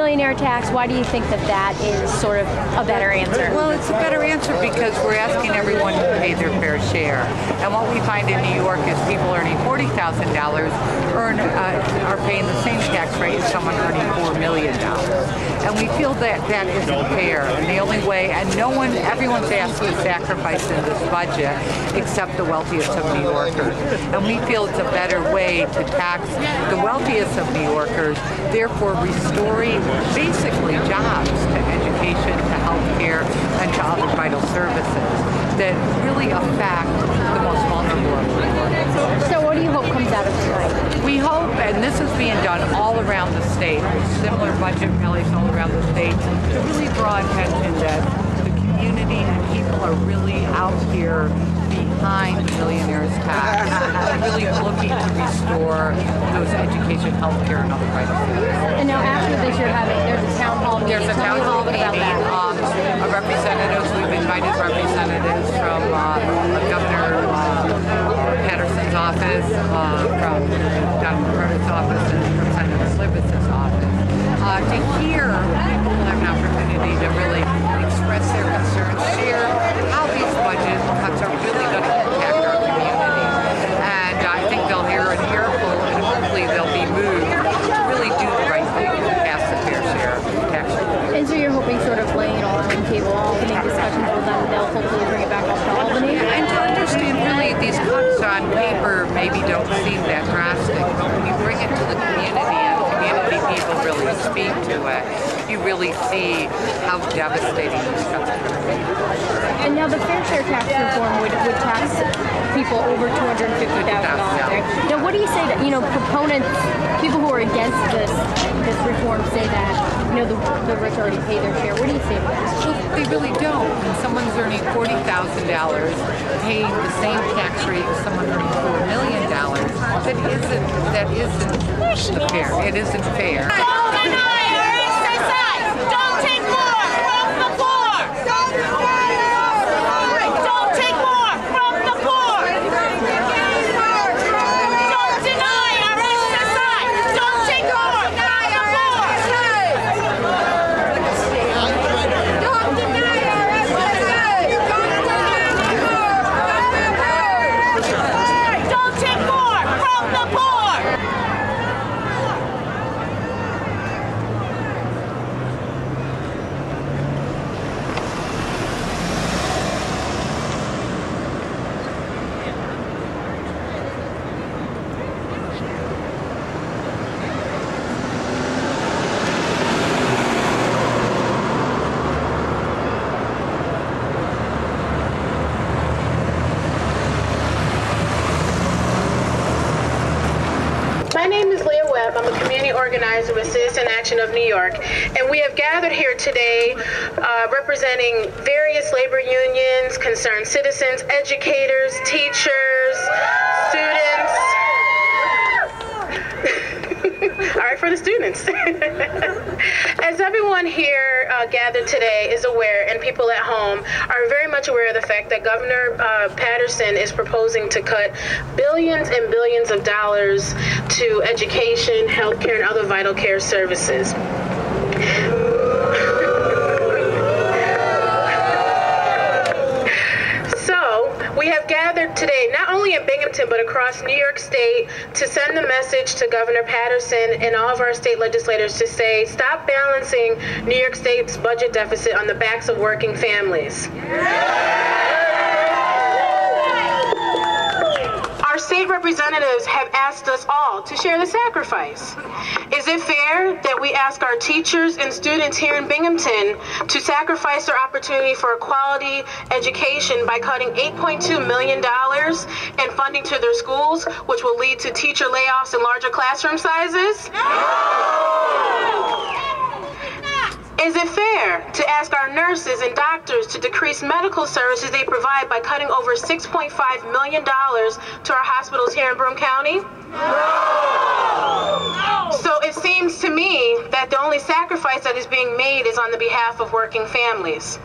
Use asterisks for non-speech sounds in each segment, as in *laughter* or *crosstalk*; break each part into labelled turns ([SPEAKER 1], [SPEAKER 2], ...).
[SPEAKER 1] millionaire tax. Why do you think that that is sort of a better answer?
[SPEAKER 2] Well, it's a better answer because we're asking everyone to pay their fair share. And what we find in New York is people earning $40,000 earn uh, are paying the same tax rate as someone earning $4 million. And we feel that that isn't fair. And the only way, and no one, everyone's asked to sacrifice in this budget except the wealthiest of New Yorkers. And we feel it's a better way to tax the wealthiest of New Yorkers, therefore restoring basically jobs to education, to healthcare, and to other vital services that really affect the most vulnerable of New Yorkers.
[SPEAKER 1] So what do you hope comes out of tonight?
[SPEAKER 2] We hope, and this is being done all around the state, similar budget rallies all around the state, to really draw attention that the community and people are really out here behind the millionaire's tax and *laughs* really looking to restore those education, healthcare, and other services.
[SPEAKER 1] And now after this, you're having, there's a town hall meeting.
[SPEAKER 2] There's a
[SPEAKER 1] Tell
[SPEAKER 2] town hall meeting. Um, a representatives, we've invited representatives from uh, Governor uh, Paterson's office, uh, from Don McCarthy's office, and from Senator Slivic's office, uh, to hear people have an opportunity to really express their concerns, share how these budget cuts are really going to impact our communities. And I think they'll hear an earful, and hopefully they'll be moved to really do the right thing and pass the fair share tax reform.
[SPEAKER 1] And so you're hoping sort of laying it all on the table, Albany discussions with them, they'll hopefully bring it back up to Albany.
[SPEAKER 2] And to understand really these cuts on paper maybe don't seem that drastic, but when you bring it to the community and the community people really speak to it, you really see how devastating are going to be.
[SPEAKER 1] And now the fair share tax reform would, would tax people over two hundred and fifty thousand dollars. Now, what do you say that, you know proponents, people who are against this this reform, say that you know the, the rich already pay their share. What do you say to that?
[SPEAKER 2] Well, they really don't. When someone's earning forty thousand dollars, paying the same tax rate as someone earning four million dollars, that isn't that isn't fair. It isn't fair.
[SPEAKER 3] Don't take more from the poor. Don't take more from the poor. Don't deny our SSI. Don't take more from the poor. Don't take more from the poor.
[SPEAKER 4] My name is Lea Webb. I'm a community organizer with Citizen Action of New York, and we have gathered here today uh, representing various labor unions, concerned citizens, educators, teachers, students. *laughs* All right, for the students. *laughs* As everyone here uh, gathered today is aware, and people at home are very much aware of the fact that Governor uh, Paterson is proposing to cut billions and billions of dollars to education, healthcare, and other vital care services. Today, not only in Binghamton, but across New York State, to send the message to Governor Paterson and all of our state legislators to say, stop balancing New York State's budget deficit on the backs of working families. Our state representatives have asked us all to share the sacrifice. Is it fair that we ask our teachers and students here in Binghamton to sacrifice their opportunity for a quality education by cutting $8.2 million in funding to their schools, which will lead to teacher layoffs and larger classroom sizes? Is it fair to ask our nurses and doctors to decrease medical services they provide by cutting over $6.5 million to our hospitals here in Broome County? So it seems to me that the only sacrifice that is being made is on the behalf of working families.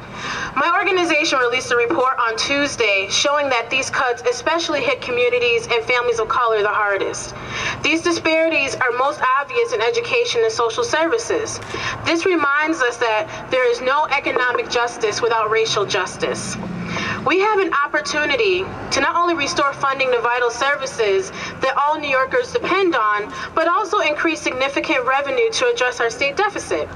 [SPEAKER 4] My organization released a report on Tuesday showing that these cuts especially hit communities and families of color the hardest. These disparities are most obvious in education and social services. This reminds us that there is no economic justice without racial justice. We have an opportunity to not only restore funding to vital services that all New Yorkers depend on, but also increase significant revenue to address our state deficit.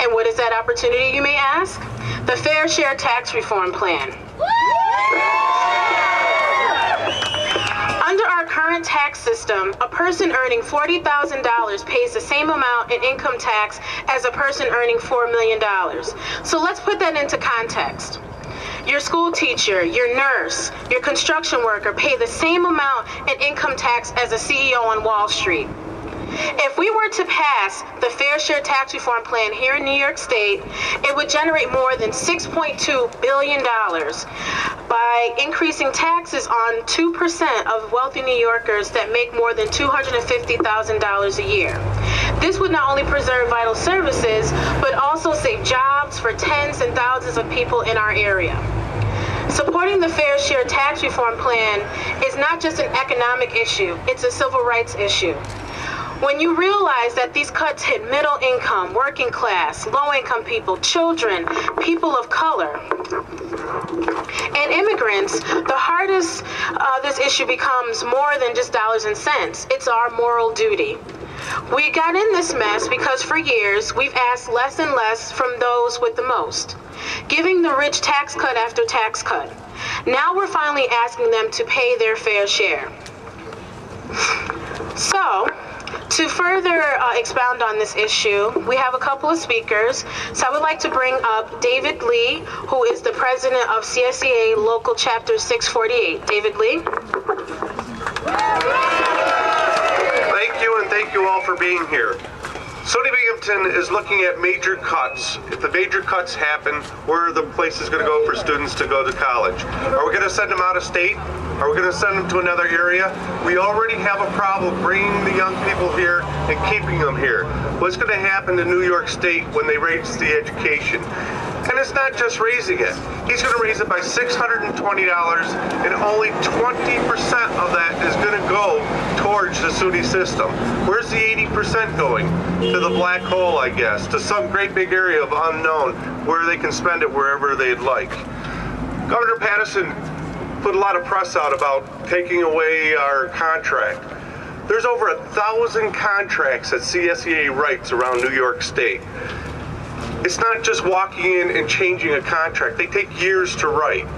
[SPEAKER 4] And what is that opportunity, you may ask? The Fair Share Tax Reform Plan. Under our current tax system, a person earning $40,000 pays the same amount in income tax as a person earning $4 million. So let's put that into context. Your school teacher, your nurse, your construction worker pay the same amount in income tax as a CEO on Wall Street. If we were to pass the Fair Share Tax Reform Plan here in New York State, it would generate more than $6.2 billion by increasing taxes on 2% of wealthy New Yorkers that make more than $250,000 a year. This would not only preserve vital services, but also save jobs for tens and thousands of people in our area. Supporting the Fair Share Tax Reform Plan is not just an economic issue, it's a civil rights issue. When you realize that these cuts hit middle income, working class, low income people, children, people of color, and immigrants, the hardest uh, this issue becomes more than just dollars and cents. It's our moral duty. We got in this mess because for years we've asked less and less from those with the most, giving the rich tax cut after tax cut. Now we're finally asking them to pay their fair share. So, to further uh, expound on this issue, we have a couple of speakers. So I would like to bring up David Lee, who is the president of CSEA Local Chapter 648. David Lee.
[SPEAKER 5] Thank you, and thank you all for being here. SUNY Binghamton is looking at major cuts. If the major cuts happen, where are the places going to go for students to go to college? Are we going to send them out of state? Are we going to send them to another area? We already have a problem bringing the young people here and keeping them here. What's going to happen to New York State when they raise the education? And it's not just raising it. He's going to raise it by $620, and only 20% of that is going to go towards the SUNY system. Where's the 80% going? To the black hole, I guess, to some great big area of unknown where they can spend it wherever they'd like. Governor Paterson put a lot of press out about taking away our contract. There's over a thousand contracts that CSEA writes around New York State. It's not just walking in and changing a contract. They take years to write.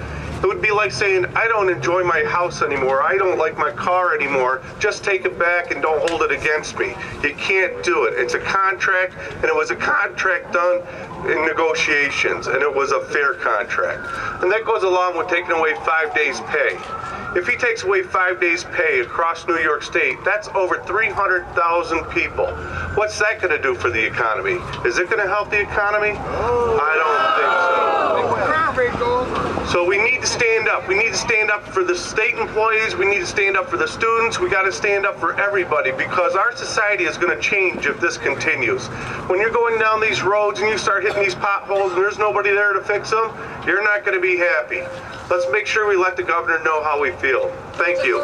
[SPEAKER 5] It would be like saying, I don't enjoy my house anymore. I don't like my car anymore. Just take it back and don't hold it against me. You can't do it. It's a contract, and it was a contract done in negotiations, and it was a fair contract. And that goes along with taking away five days' pay. If he takes away five days' pay across New York State, that's over 300,000 people. What's that going to do for the economy? Is it going to help the economy? I don't think so. So we need to stand up. We need to stand up for the state employees. We need to stand up for the students. We got to stand up for everybody because our society is going to change if this continues. When you're going down these roads and you start hitting these potholes and there's nobody there to fix them, you're not going to be happy. Let's make sure we let the governor know how we feel. Thank you.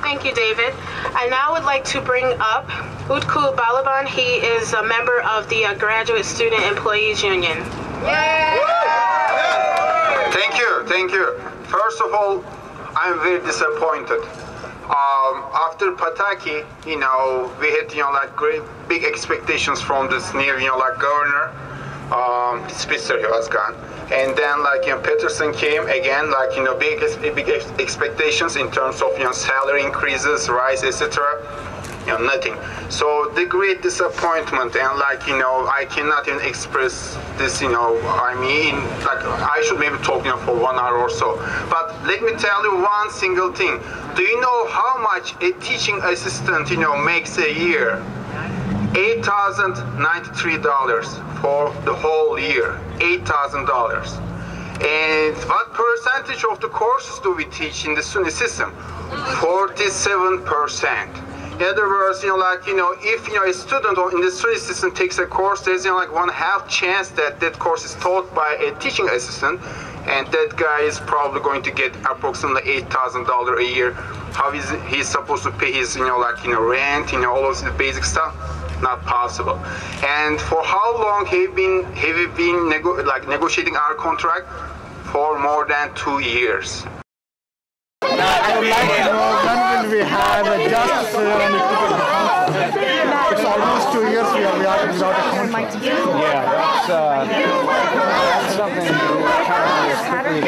[SPEAKER 4] Thank you, David. I now would like to bring up Utku Balaban. He is a member of the uh, Graduate Student Employees Union.
[SPEAKER 3] Yeah.
[SPEAKER 6] Thank you, thank you. First of all, I'm very disappointed. Um, after Pataki, you know, we had you know like great big expectations from this new you know like governor. Um, Spitzer he was gone, and then like you know Peterson came again, like you know big big expectations in terms of you know salary increases, rise, etc know, nothing. So the great disappointment and like, you know, I cannot even express this, you know, I mean, like I should maybe talk, you know, for one hour or so. But let me tell you one single thing. Do you know how much a teaching assistant, you know, makes a year? $8,093 for the whole year. $8,000. And what percentage of the courses do we teach in the SUNY system? 47%. Other words, you know, like, you know, if, you know, a student in the SUNY system takes a course, there's, you know, like one half chance that that course is taught by a teaching assistant, and that guy is probably going to get approximately $8,000 a year. How is he supposed to pay his, you know, like, you know, rent, you know, all of the basic stuff? Not possible. And for how long have been have we been nego- like negotiating our contract? For more than two years.
[SPEAKER 7] I would like to know when will we have a just, fair and equitable contract? It's almost two years we are, we are without a contract.
[SPEAKER 8] Yeah, that's, uh, that's something we're trying to strictly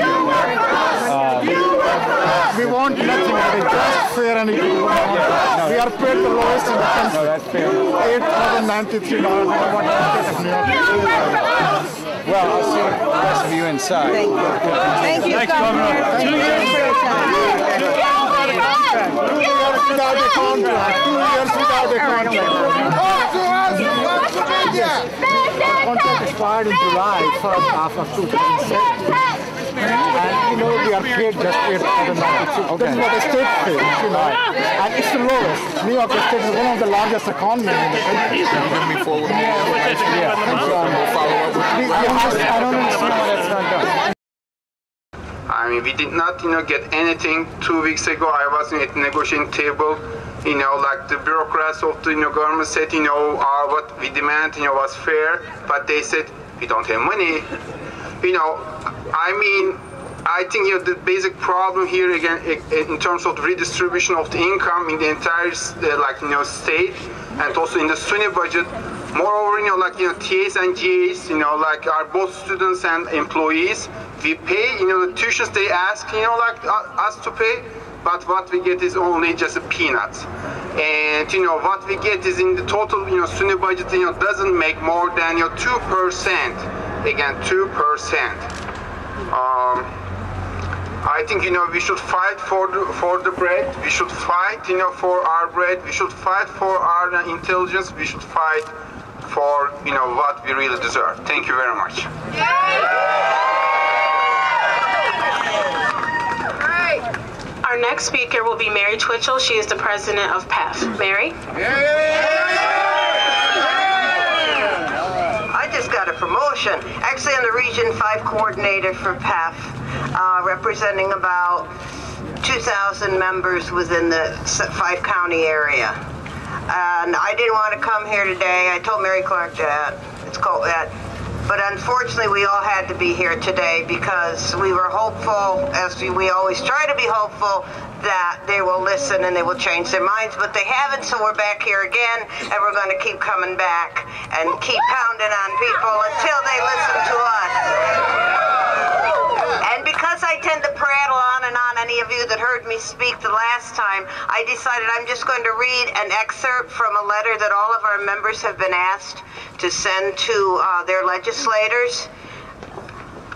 [SPEAKER 7] We want nothing but a just, fair and equitable contract. We are paid the lowest in the country.
[SPEAKER 8] No, that's fair.
[SPEAKER 7] $8,093 what the state of New York.
[SPEAKER 8] Well, I'll see the rest of you inside.
[SPEAKER 9] Thank you. Thank you, Governor. Two years for your time.
[SPEAKER 7] Two years without a contract. Two years without a contract. contract expired in July, first half of 2007. And you know we are paid just eight thousand ninety six. This is what the state pays, you know. And it's the lowest. New York State is one of the largest economies in the country.
[SPEAKER 10] Move forward.
[SPEAKER 7] Yeah, thank you.
[SPEAKER 10] We'll follow up with
[SPEAKER 7] We- we have- I don't understand why that's not done.
[SPEAKER 6] I mean, we did not, you know, get anything. Two weeks ago, I was at the negotiating table. You know, like the bureaucrats of the you know, government said, you know, uh, what we demand, you know, was fair, but they said we don't have money. You know, I mean, I think you know the basic problem here again in terms of the redistribution of the income in the entire uh, like you know state and also in the SUNY budget. Moreover, you know, like you know, TAs and GAs, you know, like are both students and employees. We pay, you know, the tuitions they ask, you know, like uh, us to pay, but what we get is only just a peanut. And you know, what we get is in the total, you know, SUNY budget, you know, doesn't make more than you know two percent. Again, two percent. Um, I think you know we should fight for the for the bread. We should fight you know for our bread. We should fight for our uh, intelligence. We should fight for you know what we really deserve. Thank you very much.
[SPEAKER 4] Our next speaker will be Mary Twitchell. She is the president of PEF. Mary?
[SPEAKER 9] I got a promotion. Actually, I'm the Region 5 coordinator for PEF, uh, representing about 2,000 members within the five county area. And I didn't want to come here today. I told Mary Clark that. It's called that. But unfortunately, we all had to be here today because we were hopeful, as we, we always try to be hopeful, that they will listen and they will change their minds. But they haven't, so we're back here again, and we're going to keep coming back and keep pounding on people until they listen to us. And because I tend to prattle on and on, any of you that heard me speak the last time, I decided I'm just going to read an excerpt from a letter that all of our members have been asked to send to uh, their legislators.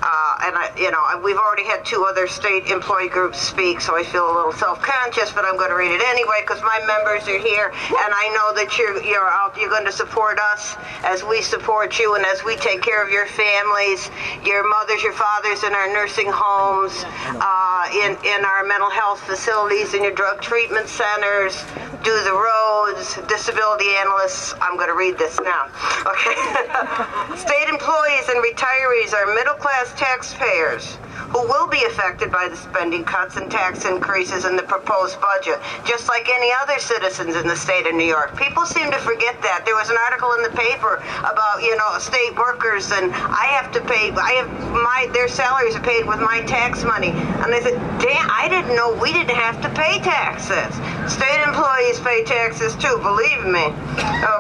[SPEAKER 9] Uh, and I, you know, we've already had two other state employee groups speak, so I feel a little self-conscious, but I'm going to read it anyway because my members are here, and I know that you're you're out, you're going to support us as we support you, and as we take care of your families, your mothers, your fathers in our nursing homes, uh, Uh, in in our mental health facilities, in your drug treatment centers, do the roads, disability analysts. I'm going to read this now. *laughs* Okay. *laughs* State employees and retirees are middle class taxpayers who will be affected by the spending cuts and tax increases in the proposed budget, just like any other citizens in the state of New York. People seem to forget that. There was an article in the paper about, you know, state workers and I have to pay, I have my, their salaries are paid with my tax money. And I said, damn, I didn't know we didn't have to pay taxes. State employees pay taxes too, believe me.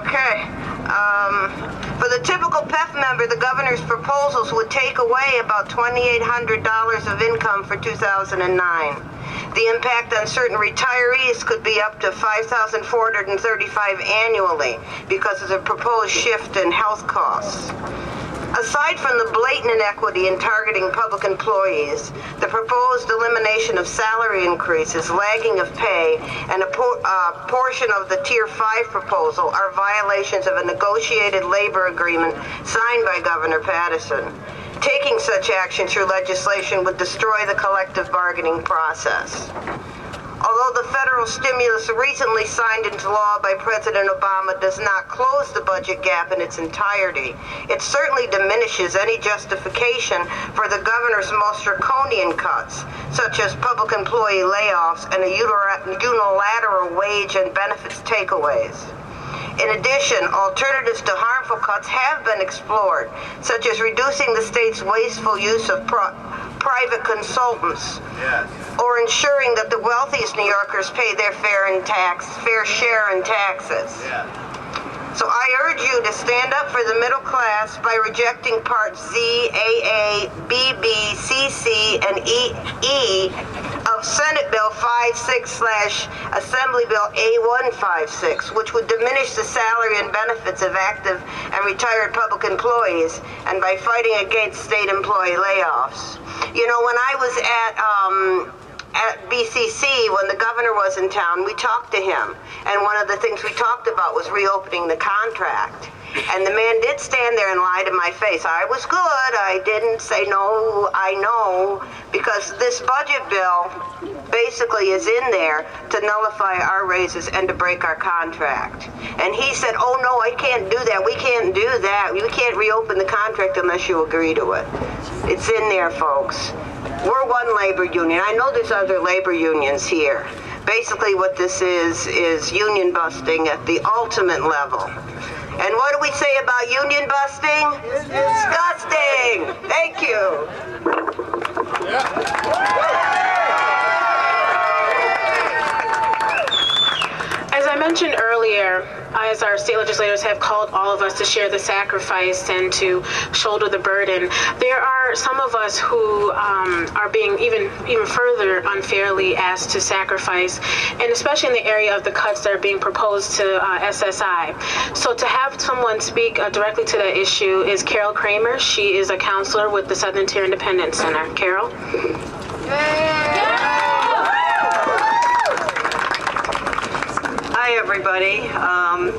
[SPEAKER 9] Okay. Um, for the typical PEF member, the governor's proposals would take away about $2,800 of income for 2009. The impact on certain retirees could be up to 5,435 annually because of the proposed shift in health costs. Aside from the blatant inequity in targeting public employees, the proposed elimination of salary increases, lagging of pay, and a por- uh, portion of the Tier 5 proposal are violations of a negotiated labor agreement signed by Governor Paterson. Taking such action through legislation would destroy the collective bargaining process. Although the federal stimulus recently signed into law by President Obama does not close the budget gap in its entirety, it certainly diminishes any justification for the governor's most draconian cuts, such as public employee layoffs and unilateral wage and benefits takeaways. In addition, alternatives to harmful cuts have been explored, such as reducing the state's wasteful use of pro- private consultants,
[SPEAKER 5] Yes.
[SPEAKER 9] or ensuring that the wealthiest New Yorkers pay their fair in tax, fair share in taxes.
[SPEAKER 5] Yeah.
[SPEAKER 9] So I urge you to stand up for the middle class by rejecting parts Z, AA, BB, CC, and E, e of Senate Bill 56 slash Assembly Bill A156, which would diminish the salary and benefits of active and retired public employees, and by fighting against state employee layoffs. You know, when I was at um, at BCC when the governor was in town, we talked to him, and one of the things we talked about was reopening the contract. And the man did stand there and lie to my face. I was good. I didn't say no. I know because this budget bill basically is in there to nullify our raises and to break our contract. And he said, "Oh no, I can't do that. We can't do that. We can't reopen the contract unless you agree to it." It's in there, folks. We're one labor union. I know there's other labor unions here. Basically, what this is is union busting at the ultimate level. And what do we say about union busting? It's Disgusting. Thank you.
[SPEAKER 4] As I mentioned earlier, as our state legislators have called all of us to share the sacrifice and to shoulder the burden, there are some of us who um, are being even even further unfairly asked to sacrifice, and especially in the area of the cuts that are being proposed to uh, SSI. So to have someone speak uh, directly to that issue is Carole Kramer. She is a counselor with the Southern Tier Independence Center. Carole.
[SPEAKER 10] Hi, everybody. Um,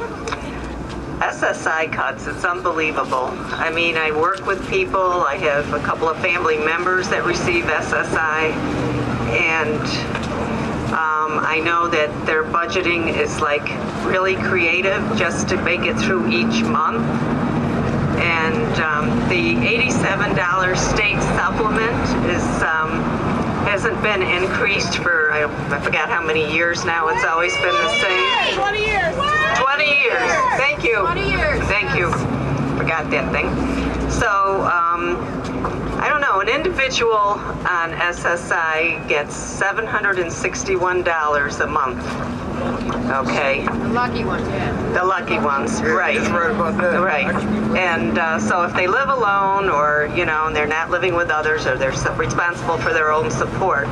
[SPEAKER 10] SSI cuts, it's unbelievable. I mean, I work with people, I have a couple of family members that receive SSI, and um, I know that their budgeting is like really creative just to make it through each month. And um, the $87 state supplement is um, hasn't been increased for I, I forgot how many years now. It's always been the same.
[SPEAKER 3] 20 years.
[SPEAKER 10] 20 years. Thank you.
[SPEAKER 3] 20 years.
[SPEAKER 10] Thank you. Forgot that thing. So, um, I don't know. An individual on SSI gets $761 a month. Okay.
[SPEAKER 2] The lucky ones, yeah.
[SPEAKER 10] The lucky ones, right.
[SPEAKER 7] right about that.
[SPEAKER 10] Right. And uh, so if they live alone or, you know, and they're not living with others or they're responsible for their own support.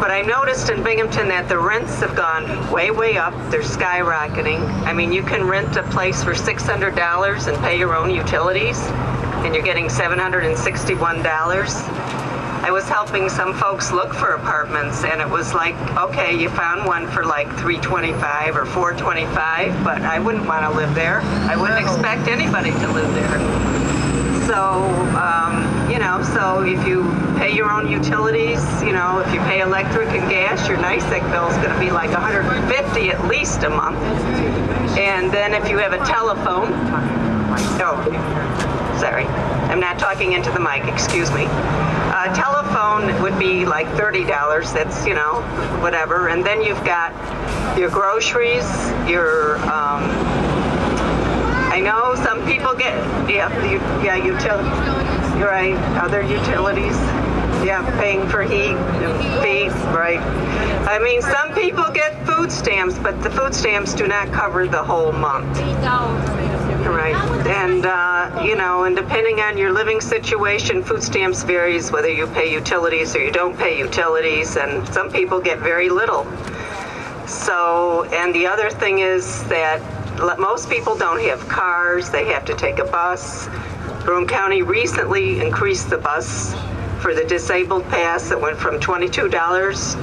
[SPEAKER 10] But I noticed in Binghamton that the rents have gone way, way up. They're skyrocketing. I mean, you can rent a place for $600 and pay your own utilities, and you're getting $761. I was helping some folks look for apartments, and it was like, okay, you found one for like 325 or 425, but I wouldn't want to live there. I wouldn't expect anybody to live there. So, um, you know, so if you pay your own utilities, you know, if you pay electric and gas, your NYSEG bill is going to be like 150 at least a month. And then if you have a telephone, oh, sorry. I'm not talking into the mic, excuse me. A telephone would be like $30. That's, you know, whatever. And then you've got your groceries, your, um, I know some people get, yeah, you, yeah, utilities, right, other utilities. Yeah, paying for heat right. I mean, some people get food stamps, but the food stamps do not cover the whole month. Right. And, uh, you know, and depending on your living situation, food stamps varies whether you pay utilities or you don't pay utilities, and some people get very little. So, and the other thing is that most people don't have cars, they have to take a bus. Broome County recently increased the bus for the disabled pass. It went from $22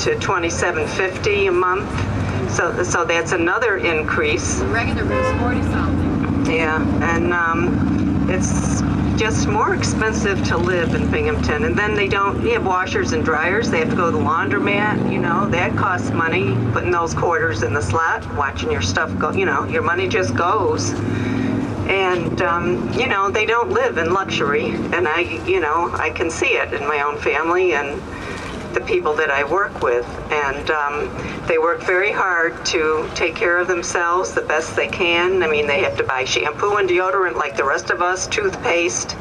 [SPEAKER 10] to $27.50 a month. So, so that's another increase.
[SPEAKER 11] Regular was forty something.
[SPEAKER 10] Yeah, and um, it's just more expensive to live in Binghamton. And then they don't you have washers and dryers. They have to go to the laundromat. You know that costs money. Putting those quarters in the slot, watching your stuff go. You know your money just goes. And um, you know they don't live in luxury. And I, you know, I can see it in my own family and the people that I work with. And um, they work very hard to take care of themselves the best they can. I mean, they have to buy shampoo and deodorant like the rest of us, toothpaste,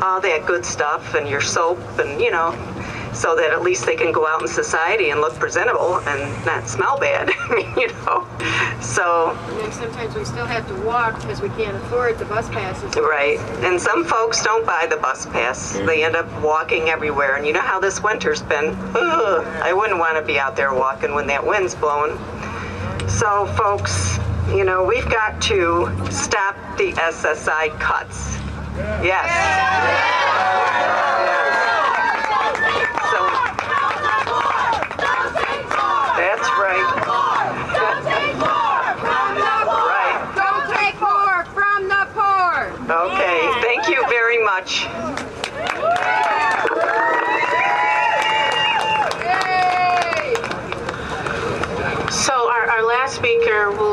[SPEAKER 10] all that good stuff, and your soap, and you know, so that at least they can go out in society and look presentable and not smell bad. *laughs* You know. So,
[SPEAKER 11] And then sometimes we still have to walk because we can't afford the bus passes.
[SPEAKER 10] Right. And some folks don't buy the bus pass. They end up walking everywhere. And you know how this winter's been. Ugh, I wouldn't want to be out there walking when that wind's blowing. So, folks, you know, we've got to stop the SSI cuts. Yes. So, that's right. Right.
[SPEAKER 11] Don't take more from the poor.
[SPEAKER 10] Okay, thank you very much.
[SPEAKER 4] So our, our last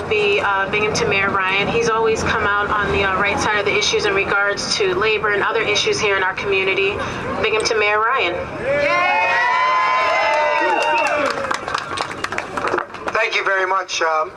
[SPEAKER 4] be uh, Binghamton Mayor Ryan. He's always come out on the uh, right side of the issues in regards to labor and other issues here in our community. Binghamton Mayor Ryan.
[SPEAKER 12] Thank you very much. Um,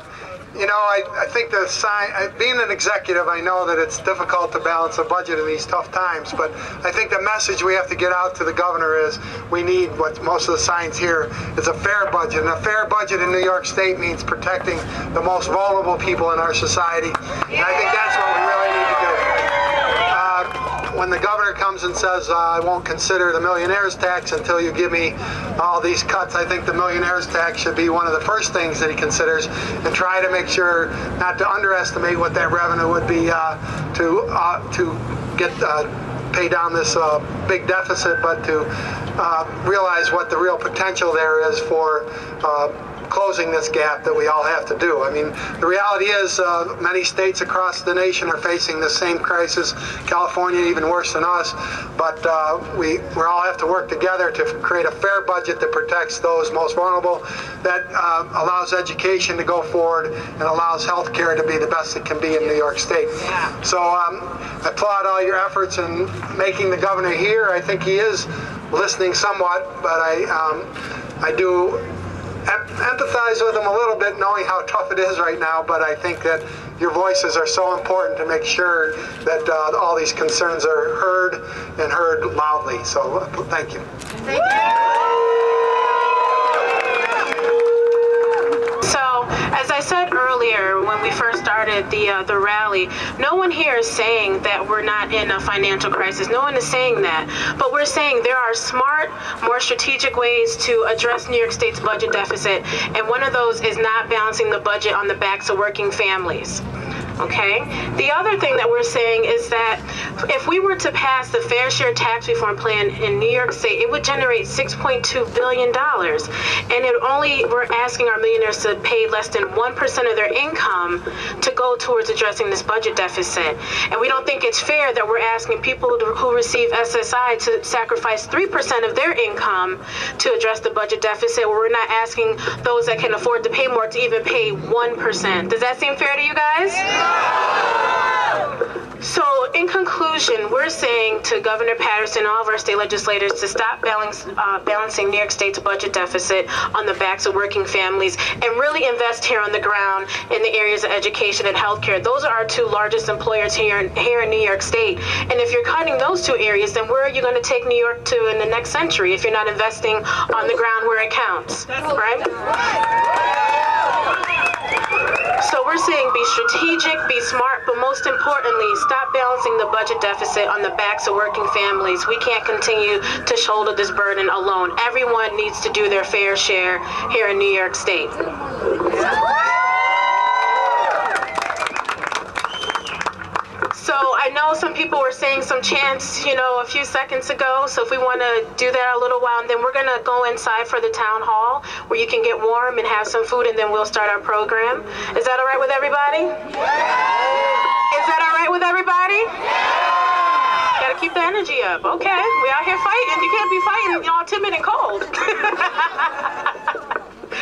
[SPEAKER 12] you know, I, I think the sign, being an executive, I know that it's difficult to balance a budget in these tough times, but I think the message we have to get out to the governor is we need what most of the signs here is a fair budget. And a fair budget in New York State means protecting the most vulnerable people in our society. And I think that's what we really need to do. When the governor comes and says, uh, I won't consider the millionaire's tax until you give me all these cuts, I think the millionaire's tax should be one of the first things that he considers and try to make sure not to underestimate what that revenue would be uh, to, uh, to get uh, pay down this uh, big deficit, but to uh, realize what the real potential there is for uh, closing this gap that we all have to do. I mean, the reality is uh, many states across the nation are facing the same crisis. California even worse than us, but uh, we we all have to work together to create a fair budget that protects those most vulnerable, that uh, allows education to go forward, and allows health care to be the best it can be in New York State. So um, I applaud all your efforts in making the governor here. I think he is listening somewhat, but I um, I do empathize with them a little bit, knowing how tough it is right now. But I think that your voices are so important to make sure that uh, all these concerns are heard and heard loudly. So uh, thank you.
[SPEAKER 4] So, as I said earlier when we first started the uh, the rally, no one here is saying that we're not in a financial crisis. No one is saying that, but we're saying there are smart, more strategic ways to address New York State's budget deficit, and one of those is not balancing the budget on the backs of working families. Okay. The other thing that we're saying is that if we were to pass the fair share tax reform plan in New York State, it would generate 6.2 billion dollars, and it only we're asking our millionaires to pay less than one percent of their income to go towards addressing this budget deficit. And we don't think it's fair that we're asking people who receive SSI to sacrifice three percent of their income to address the budget deficit, where we're not asking those that can afford to pay more to even pay one percent. Does that seem fair to you guys? So, in conclusion, we're saying to Governor Paterson, all of our state legislators, to stop balance, uh, balancing New York State's budget deficit on the backs of working families and really invest here on the ground in the areas of education and healthcare. Those are our two largest employers here in, here in New York State. And if you're cutting those two areas, then where are you going to take New York to in the next century if you're not investing on the ground where it counts? Right? So we're saying be strategic, be smart, but most importantly, stop balancing the budget deficit on the backs of working families. We can't continue to shoulder this burden alone. Everyone needs to do their fair share here in New York State. So I know some people were saying some chants, you know, a few seconds ago. So if we want to do that a little while, and then we're gonna go inside for the town hall where you can get warm and have some food, and then we'll start our program. Is that all right with everybody? Is that all right with everybody? Gotta keep the energy up. Okay, we out here fighting. You can't be fighting all timid and cold. *laughs*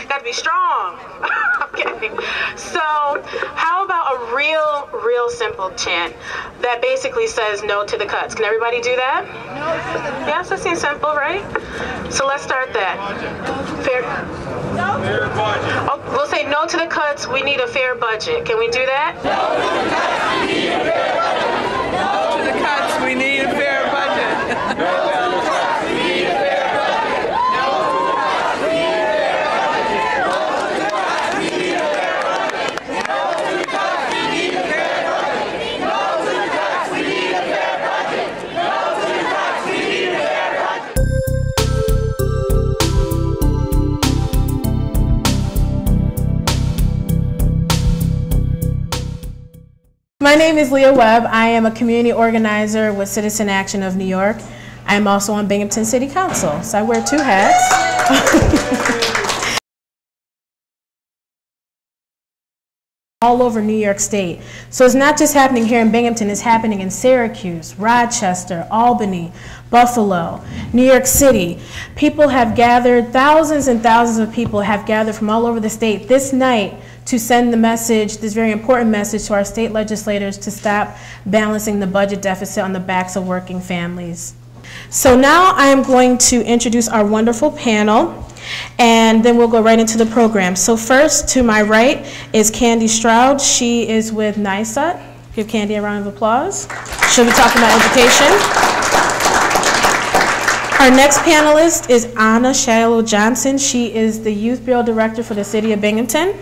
[SPEAKER 4] Gotta be strong. *laughs* okay. So, how about a real, real simple chant that basically says no to the cuts? Can everybody do that? Yes, that seems simple, right? So let's start that. Fair. Oh, we'll say no to the cuts. We need a fair budget. Can we do that?
[SPEAKER 13] My name is Lea Webb. I am a community organizer with Citizen Action of New York. I am also on Binghamton City Council, so I wear two hats. *laughs* all over New York State. So it's not just happening here in Binghamton, it's happening in Syracuse, Rochester, Albany, Buffalo, New York City. People have gathered, thousands and thousands of people have gathered from all over the state this night to send the message, this very important message to our state legislators to stop balancing the budget deficit on the backs of working families. So now I am going to introduce our wonderful panel and then we'll go right into the program. So first, to my right is Candy Stroud. She is with NYSUT. Give Candy a round of applause. She'll be talking about education. Our next panelist is Anna Shallow Johnson. She is the Youth Bureau Director for the City of Binghamton.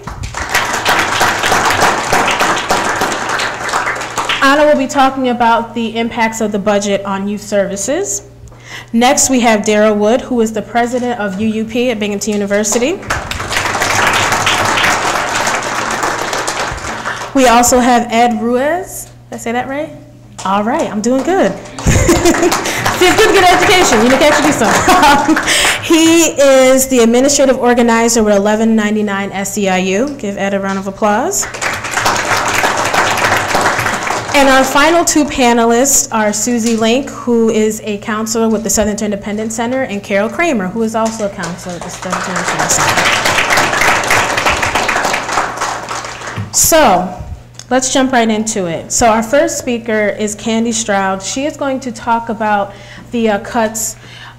[SPEAKER 13] Anna will be talking about the impacts of the budget on youth services. Next, we have Daryl Wood, who is the president of UUP at Binghamton University. We also have Ed Ruiz. Did I say that right? All right, I'm doing good. *laughs* See, it's good to get education. You can actually do something. he is the administrative organizer with 1199 SEIU. Give Ed a round of applause. And our final two panelists are Suzie Link, who is a counselor with the Southern Independent Center, and Carole Kramer, who is also a counselor at the Southern Independent Center. So, let's jump right into it. So, our first speaker is Candy Stroud. She is going to talk about the uh, cuts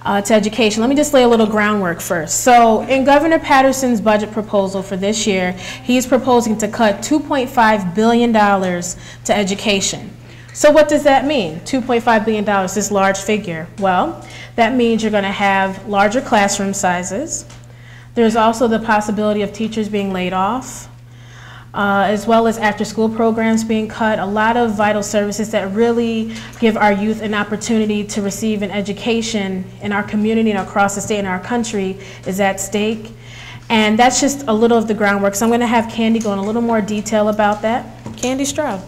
[SPEAKER 13] uh, to education. Let me just lay a little groundwork first. So in Governor Paterson's budget proposal for this year, he's proposing to cut $2.5 billion to education. So what does that mean? $2.5 billion, this large figure. Well, that means you're going to have larger classroom sizes. There's also the possibility of teachers being laid off uh, as well as after school programs being cut, a lot of vital services that really give our youth an opportunity to receive an education in our community and across the state and our country is at stake. And that's just a little of the groundwork. So I'm going to have Candy go in a little more detail about that. Candy Stroud.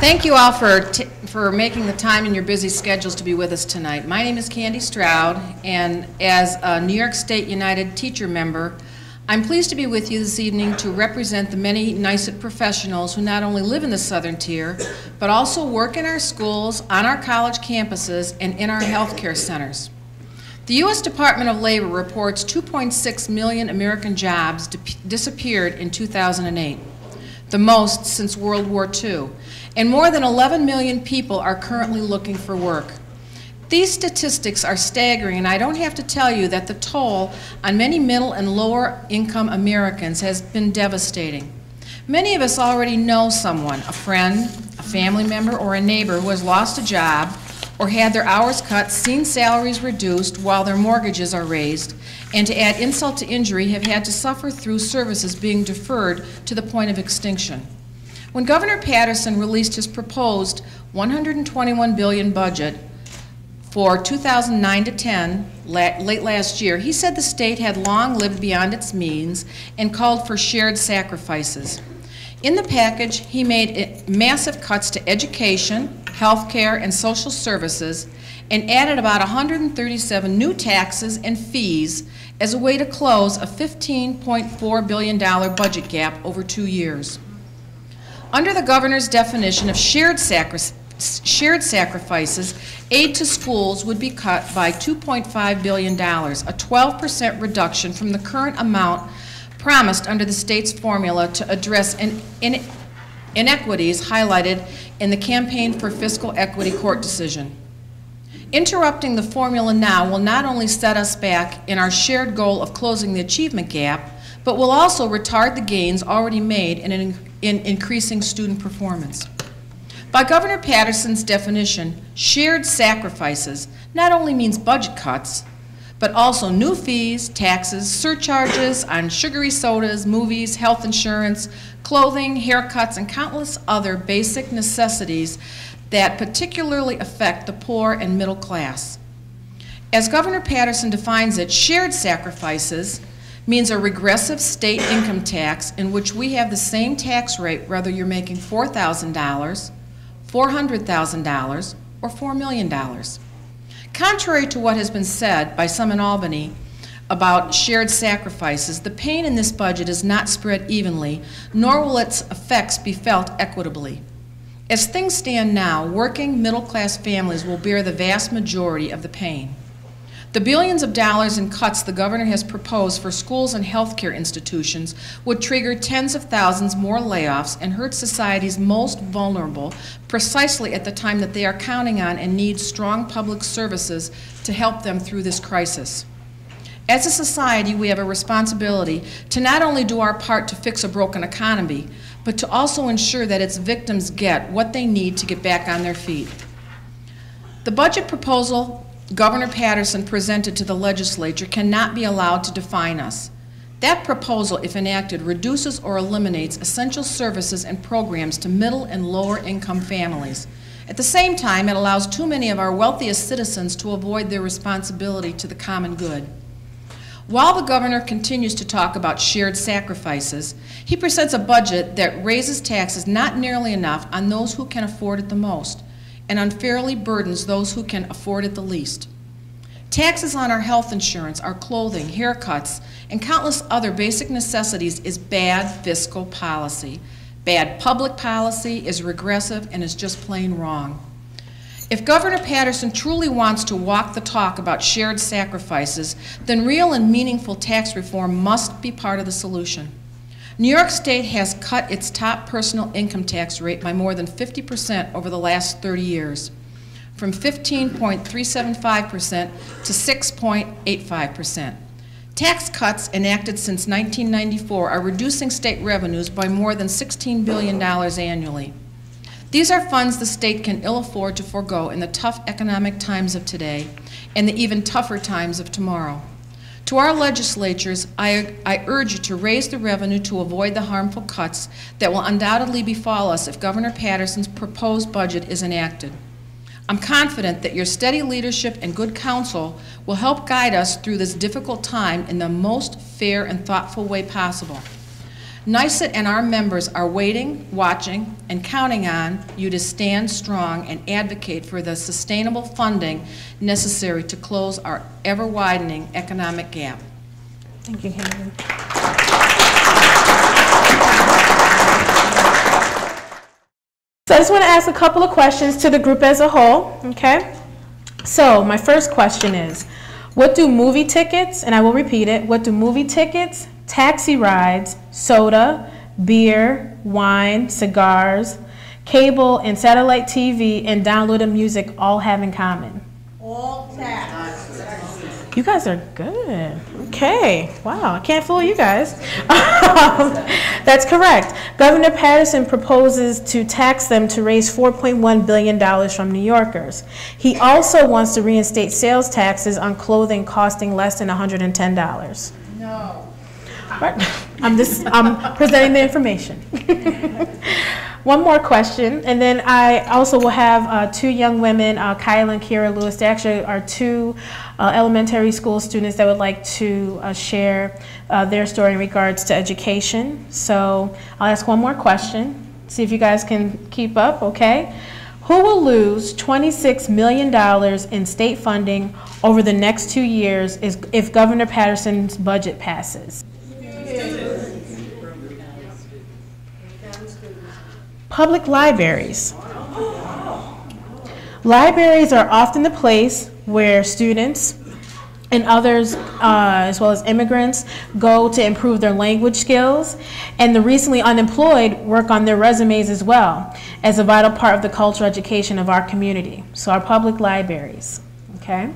[SPEAKER 14] Thank you all for, for making the time in your busy schedules to be with us tonight. My name is Candy Stroud, and as a New York State United teacher member, I'm pleased to be with you this evening to represent the many NYSUT professionals who not only live in the Southern Tier, but also work in our schools, on our college campuses, and in our healthcare centers. The U.S. Department of Labor reports 2.6 million American jobs disappeared in 2008. the most since World War II, and more than 11 million people are currently looking for work. These statistics are staggering, and I don't have to tell you that the toll on many middle and lower income Americans has been devastating. Many of us already know someone, a friend, a family member, or a neighbor who has lost a job or had their hours cut, seen salaries reduced while their mortgages are raised, and to add insult to injury, have had to suffer through services being deferred to the point of extinction. When Governor Paterson released his proposed 121 billion budget for 2009 to 10, late last year, he said the state had long lived beyond its means and called for shared sacrifices. In the package, he made massive cuts to education, health care, and social services, and added about 137 new taxes and fees as a way to close a $15.4 billion budget gap over two years. Under the governor's definition of shared, sacri shared sacrifices, aid to schools would be cut by $2.5 billion, a 12% reduction from the current amount promised under the state's formula to address in, in, inequities highlighted in the Campaign for Fiscal Equity court decision. Interrupting the formula now will not only set us back in our shared goal of closing the achievement gap, but will also retard the gains already made in, in, in increasing student performance. By Governor Paterson's definition, shared sacrifices not only means budget cuts, but also new fees, taxes, surcharges on sugary sodas, movies, health insurance, clothing, haircuts, and countless other basic necessities that particularly affect the poor and middle class. As Governor Paterson defines it, shared sacrifices means a regressive state income tax in which we have the same tax rate whether you're making $4,000, $400,000, or $4 million. Contrary to what has been said by some in Albany about shared sacrifices, the pain in this budget is not spread evenly, nor will its effects be felt equitably. As things stand now, working middle class families will bear the vast majority of the pain. The billions of dollars in cuts the governor has proposed for schools and healthcare institutions would trigger tens of thousands more layoffs and hurt society's most vulnerable precisely at the time that they are counting on and need strong public services to help them through this crisis. As a society, we have a responsibility to not only do our part to fix a broken economy, but to also ensure that its victims get what they need to get back on their feet. The budget proposal Governor Paterson presented to the legislature cannot be allowed to define us. That proposal, if enacted, reduces or eliminates essential services and programs to middle and lower income families. At the same time, it allows too many of our wealthiest citizens to avoid their responsibility to the common good. While the governor continues to talk about shared sacrifices, he presents a budget that raises taxes not nearly enough on those who can afford it the most and unfairly burdens those who can afford it the least. Taxes on our health insurance, our clothing, haircuts, and countless other basic necessities is bad fiscal policy. Bad public policy is regressive and is just plain wrong. If Governor Paterson truly wants to walk the talk about shared sacrifices, then real and meaningful tax reform must be part of the solution. New York State has cut its top personal income tax rate by more than 50% over the last 30 years, from 15.375% to 6.85%. Tax cuts enacted since 1994 are reducing state revenues by more than $16 billion annually. These are funds the state can ill afford to forego in the tough economic times of today and the even tougher times of tomorrow. To our legislatures, I, I, urge you to raise the revenue to avoid the harmful cuts that will undoubtedly befall us if Governor Paterson's proposed budget is enacted. I'm confident that your steady leadership and good counsel will help guide us through this difficult time in the most fair and thoughtful way possible. NYSUT and our members are waiting, watching, and counting on you to stand strong and advocate for the sustainable funding necessary to close our ever-widening economic gap.
[SPEAKER 13] Thank you, Henry. So I just want to ask a couple of questions to the group as a whole, okay? So my first question is, what do movie tickets, and I will repeat it, what do movie tickets, taxi rides, soda, beer, wine, cigars, cable, and satellite TV, and downloaded music all have in common?
[SPEAKER 3] All tax.
[SPEAKER 13] You guys are good. Okay. Wow. I can't fool you guys. *laughs* *laughs* That's correct. Governor Paterson proposes to tax them to raise $4.1 billion from New Yorkers. He also wants to reinstate sales taxes on clothing costing less than $110.
[SPEAKER 3] No.
[SPEAKER 13] Right. I'm just, I'm presenting the information. *laughs* One more question, and then I also will have uh, two young women, uh, Kyla and Kira Lewis. They actually are two uh, elementary school students that would like to uh, share uh, their story in regards to education. So I'll ask one more question, see if you guys can keep up, okay? Who will lose $26 million in state funding over the next two years is- if Governor Paterson's budget passes? Public libraries. Libraries are often the place where students and others, uh, as well as immigrants, go to improve their language skills, and the recently unemployed work on their resumes as well as a vital part of the cultural education of our community. So, our public libraries. Okay?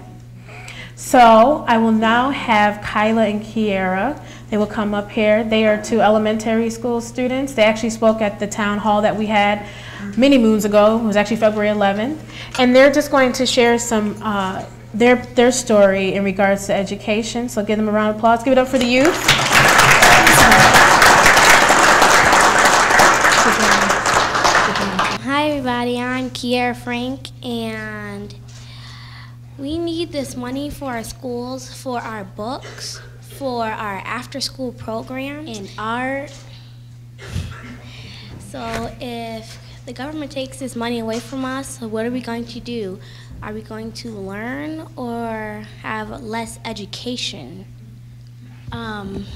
[SPEAKER 13] So, I will now have Kyla and Kiera. They will come up here. They are two elementary school students. They actually spoke at the town hall that we had many moons ago. It was actually February 11th. And they're just going to share some uh, their their story in regards to education. So give them a round of applause. Give it up for the youth.
[SPEAKER 15] Hi, everybody. I'm Kiera Frank, and we need this money for our schools, for our books, for our after school program, and art. So, if the government takes this money away from us, what are we going to do? Are we going to learn or have less education? Um,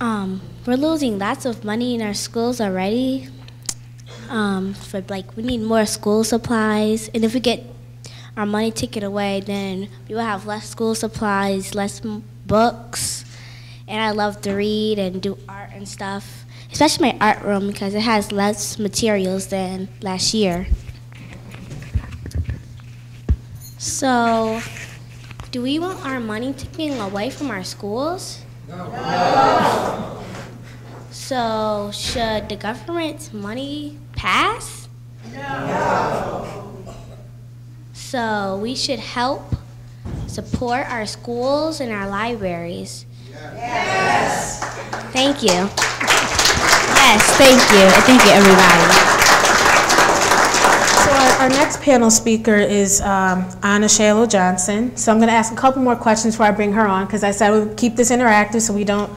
[SPEAKER 15] um, we're losing lots of money in our schools already. Um, for like, we need more school supplies, and if we get our money taken away, then we will have less school supplies, less books, and I love to read and do art and stuff, especially my art room because it has less materials than last year. So, do we want our money taken away from our schools? No. So, should the government's money pass? No. So, we should help support our schools and our libraries. Yes. Thank you. Yes, thank you. And Thank you, everybody.
[SPEAKER 13] So our, our next panel speaker is um, Anna Shalo Johnson. So I'm going to ask a couple more questions before I bring her on because I said we'll keep this interactive so we don't,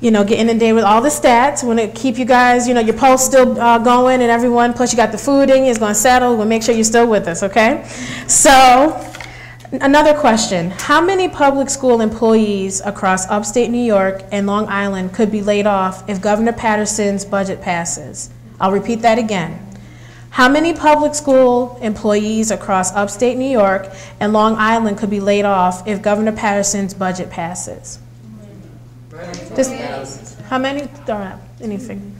[SPEAKER 13] you know, get inundated with all the stats. We want to keep you guys, you know, your pulse still uh, going and everyone. Plus you got the food in you. It's going to settle. We'll make sure you're still with us, okay? So another question. How many public school employees across upstate New York and Long Island could be laid off if Governor Paterson's budget passes? I'll repeat that again. How many public school employees across upstate New York and Long Island could be laid off if Governor Paterson's budget passes? Just, how many? Throw out anything.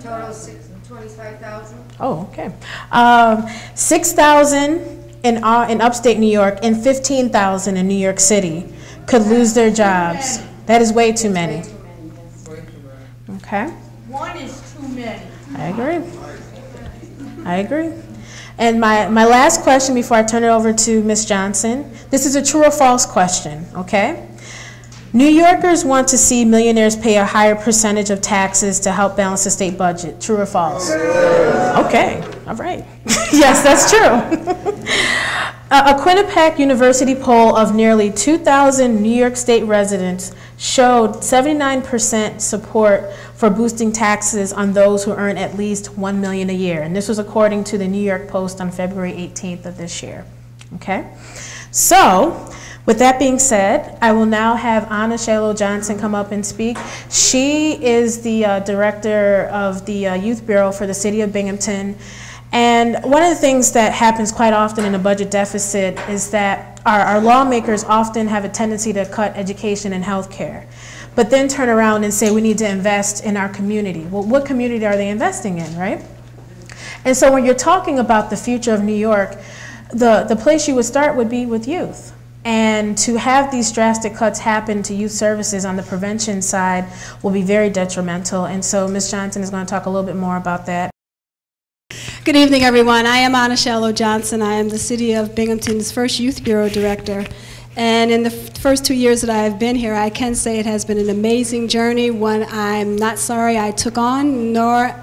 [SPEAKER 11] Total six, twenty-five thousand?
[SPEAKER 13] Oh, okay. Um, 6,000 in, uh, in upstate New York and 15,000 in New York City could lose their jobs. That is way too many. Okay,
[SPEAKER 11] One is too many.
[SPEAKER 13] I agree. I agree. And my, my last question before I turn it over to Ms. Johnson, this is a true or false question, okay? New Yorkers want to see millionaires pay a higher percentage of taxes to help balance the state budget. True or false? Okay, all right. *laughs* yes, that's true. *laughs* A Quinnipiac University poll of nearly 2,000 New York State residents showed 79% support for boosting taxes on those who earn at least 1 million a year. And this was according to the New York Post on February 18th of this year. Okay? So, with that being said, I will now have Anna Shalo Johnson come up and speak. She is the uh, director of the uh, Youth Bureau for the City of Binghamton. And one of the things that happens quite often in a budget deficit is that our, our lawmakers often have a tendency to cut education and health care. but then turn around and say we need to invest in our community. Well, what community are they investing in, right? And so when you're talking about the future of New York, the, the place you would start would be with youth. And to have these drastic cuts happen to youth services on the prevention side will be very detrimental. And so Ms. Johnson is going to talk a little bit more about that.
[SPEAKER 16] Good evening, everyone. I am Anna Shallow Johnson. I am the City of Binghamton's first Youth Bureau Director. And in the first two years that I have been here, I can say it has been an amazing journey, one I'm not sorry I took on, nor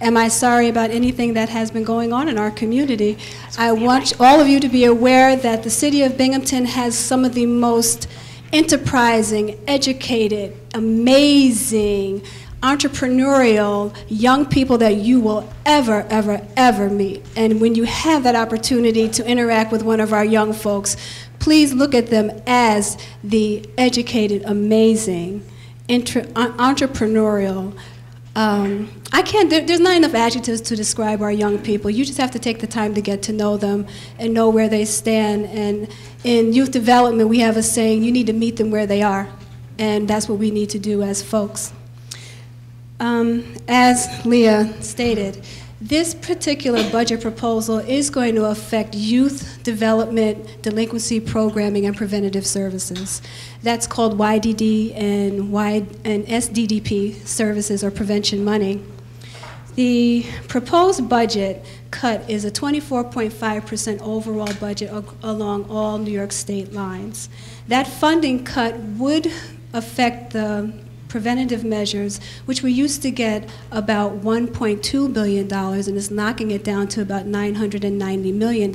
[SPEAKER 16] am I sorry about anything that has been going on in our community. I want all of you to be aware that the City of Binghamton has some of the most enterprising, educated, amazing, entrepreneurial young people that you will ever, ever, ever meet. And when you have that opportunity to interact with one of our young folks, please look at them as the educated, amazing, entrepreneurial. Um, I can't, there, there's not enough adjectives to describe our young people. You just have to take the time to get to know them and know where they stand. And in youth development, we have a saying you need to meet them where they are. And that's what we need to do as folks. Um, as Lea stated, this particular budget proposal is going to affect youth development, delinquency programming, and preventative services. That's called YDD and, y and SDDP services or prevention money. The proposed budget cut is a 24.5% overall budget along all New York State lines. That funding cut would affect the preventative measures, which we used to get about $1.2 billion and is knocking it down to about $990 million.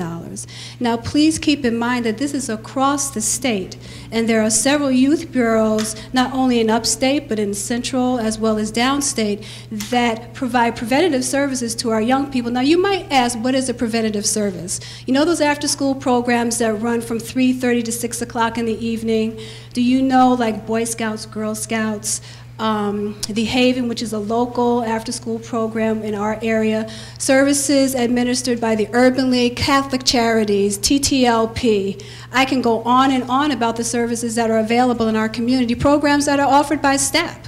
[SPEAKER 16] Now, please keep in mind that this is across the state, and there are several youth bureaus, not only in upstate, but in central as well as downstate, that provide preventative services to our young people. Now, you might ask, what is a preventative service? You know those after school programs that run from 3.30 to 6 o'clock in the evening? Do you know, like Boy Scouts, Girl Scouts, um, the Haven, which is a local after school program in our area, services administered by the Urban League, Catholic Charities, TTLP. I can go on and on about the services that are available in our community, programs that are offered by STEP.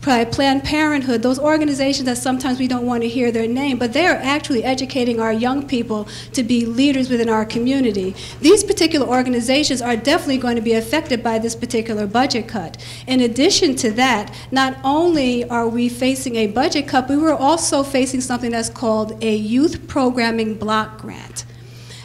[SPEAKER 16] Planned Parenthood, those organizations that sometimes we don't want to hear their name, but they are actually educating our young people to be leaders within our community. These particular organizations are definitely going to be affected by this particular budget cut. In addition to that, not only are we facing a budget cut, but we're also facing something that's called a youth programming block grant.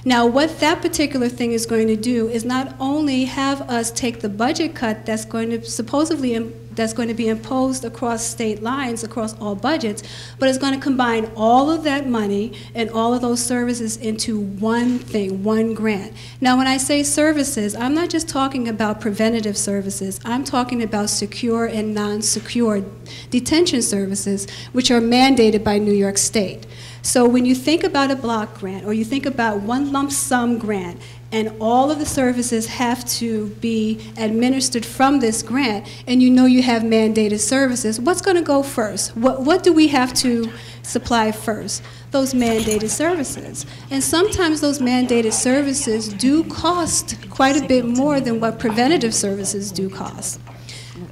[SPEAKER 16] Now, what that particular thing is going to do is not only have us take the budget cut that's going to supposedly that's going to be imposed across state lines, across all budgets, but it's going to combine all of that money and all of those services into one thing, one grant. Now, when I say services, I'm not just talking about preventative services, I'm talking about secure and non secure detention services, which are mandated by New York State. So when you think about a block grant or you think about one lump sum grant, and all of the services have to be administered from this grant, and you know you have mandated services, what's going to go first? What, what do we have to supply first? Those mandated services. And sometimes those mandated services do cost quite a bit more than what preventative services do cost.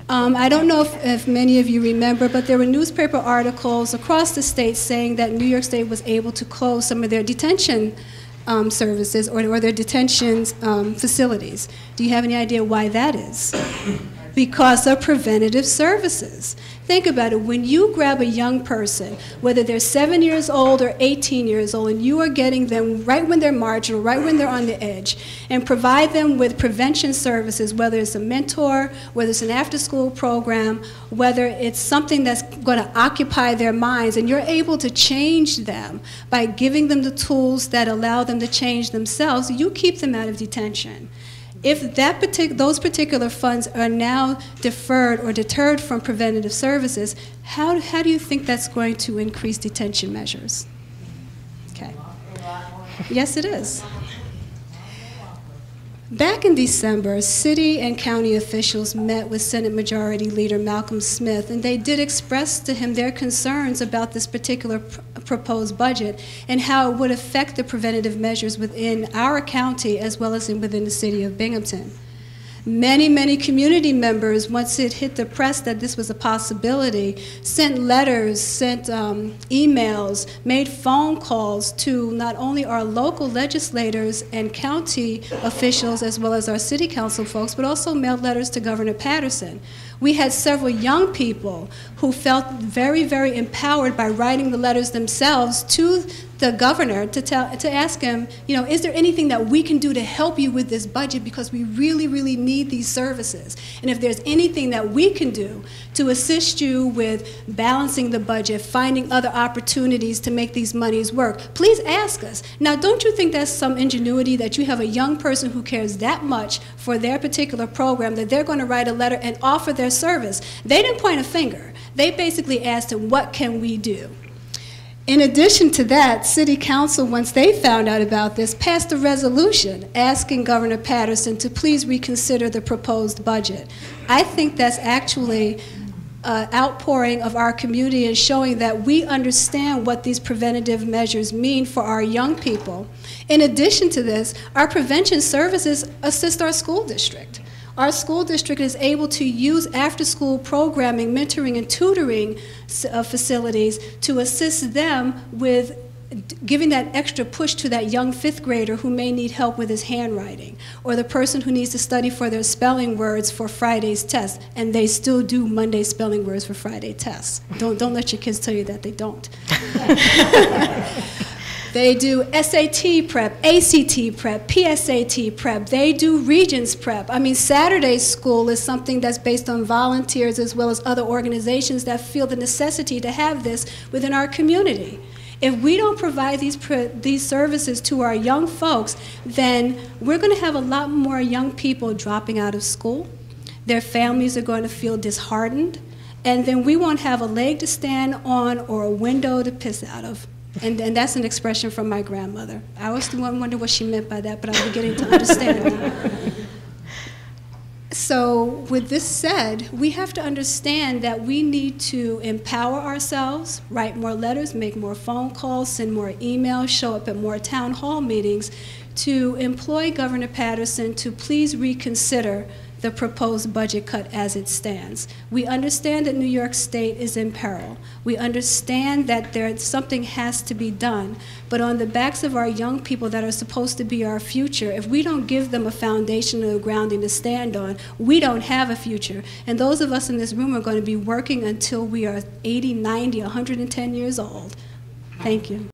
[SPEAKER 16] Um, I don't know if, if, many of you remember, but there were newspaper articles across the state saying that New York State was able to close some of their detention um, services or, or, their detention um, facilities. Do you have any idea why that is? *coughs* because of preventative services. Think about it. When you grab a young person, whether they're seven years old or 18 years old, and you are getting them right when they're marginal, right when they're on the edge, and provide them with prevention services, whether it's a mentor, whether it's an after school program, whether it's something that's going to occupy their minds, and you're able to change them by giving them the tools that allow them to change themselves, you keep them out of detention. If that partic those particular funds are now deferred or deterred from preventative services, how, how do you think that's going to increase detention measures? Okay. Yes, it is. Back in December, city and county officials met with Senate Majority Leader Malcolm Smith, and they did express to him their concerns about this particular pr proposed budget and how it would affect the preventative measures within our county as well as in, within the city of Binghamton. Many, many community members, once it hit the press that this was a possibility, sent letters, sent um, emails, made phone calls to not only our local legislators and county officials, as well as our city council folks, but also mailed letters to Governor Paterson. We had several young people who felt very, very empowered by writing the letters themselves to the governor to tell to ask him, you know, is there anything that we can do to help you with this budget because we really, really need these services? And if there's anything that we can do to assist you with balancing the budget, finding other opportunities to make these monies work, please ask us. Now, don't you think that's some ingenuity that you have a young person who cares that much for their particular program that they're going to write a letter and offer their service? They didn't point a finger. They basically asked him, what can we do? In addition to that, City Council, once they found out about this, passed a resolution asking Governor Paterson to please reconsider the proposed budget. I think that's actually uh, outpouring of our community and showing that we understand what these preventative measures mean for our young people. In addition to this, our prevention services assist our school district. Our school district is able to use after school programming, mentoring, and tutoring uh, facilities to assist them with giving that extra push to that young fifth grader who may need help with his handwriting, or the person who needs to study for their spelling words for Friday's test, and they still do Monday spelling words for Friday tests. Don't, don't let your kids tell you that they don't. *laughs* They do SAT prep, ACT prep, PSAT prep. They do Regents prep. I mean, Saturday school is something that's based on volunteers as well as other organizations that feel the necessity to have this within our community. If we don't provide these, these services to our young folks, then we're going to have a lot more young people dropping out of school. Their families are going to feel disheartened. And then we won't have a leg to stand on or a window to piss out of. And, and that's an expression from my grandmother. I always wonder what she meant by that, but I'm beginning to understand. *laughs* So, with this said, we have to understand that we need to empower ourselves, write more letters, make more phone calls, send more emails, show up at more town hall meetings to employ Governor Paterson to please reconsider the proposed budget cut as it stands. We understand that New York State is in peril. We understand that there something has to be done. But on the backs of our young people that are supposed to be our future, if we don't give them a foundation and a grounding to stand on, we don't have a future. And those of us in this room are going to be working until we are 80, 90, 110 years old. Thank you.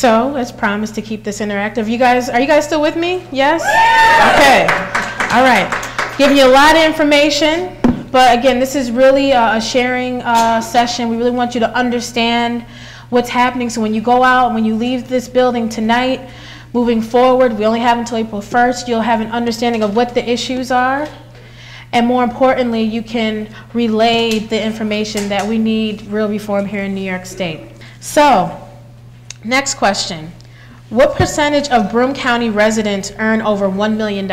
[SPEAKER 13] So, as promised to keep this interactive, you guys, are you guys still with me? Yes? Okay. All right. Giving you a lot of information, but again, this is really a sharing uh, session. We really want you to understand what's happening. So when you go out, when you leave this building tonight, moving forward, we only have until April 1st, you'll have an understanding of what the issues are. And more importantly, you can relay the information that we need real reform here in New York State. So, Next question. What percentage of Broome County residents earn over $1 million?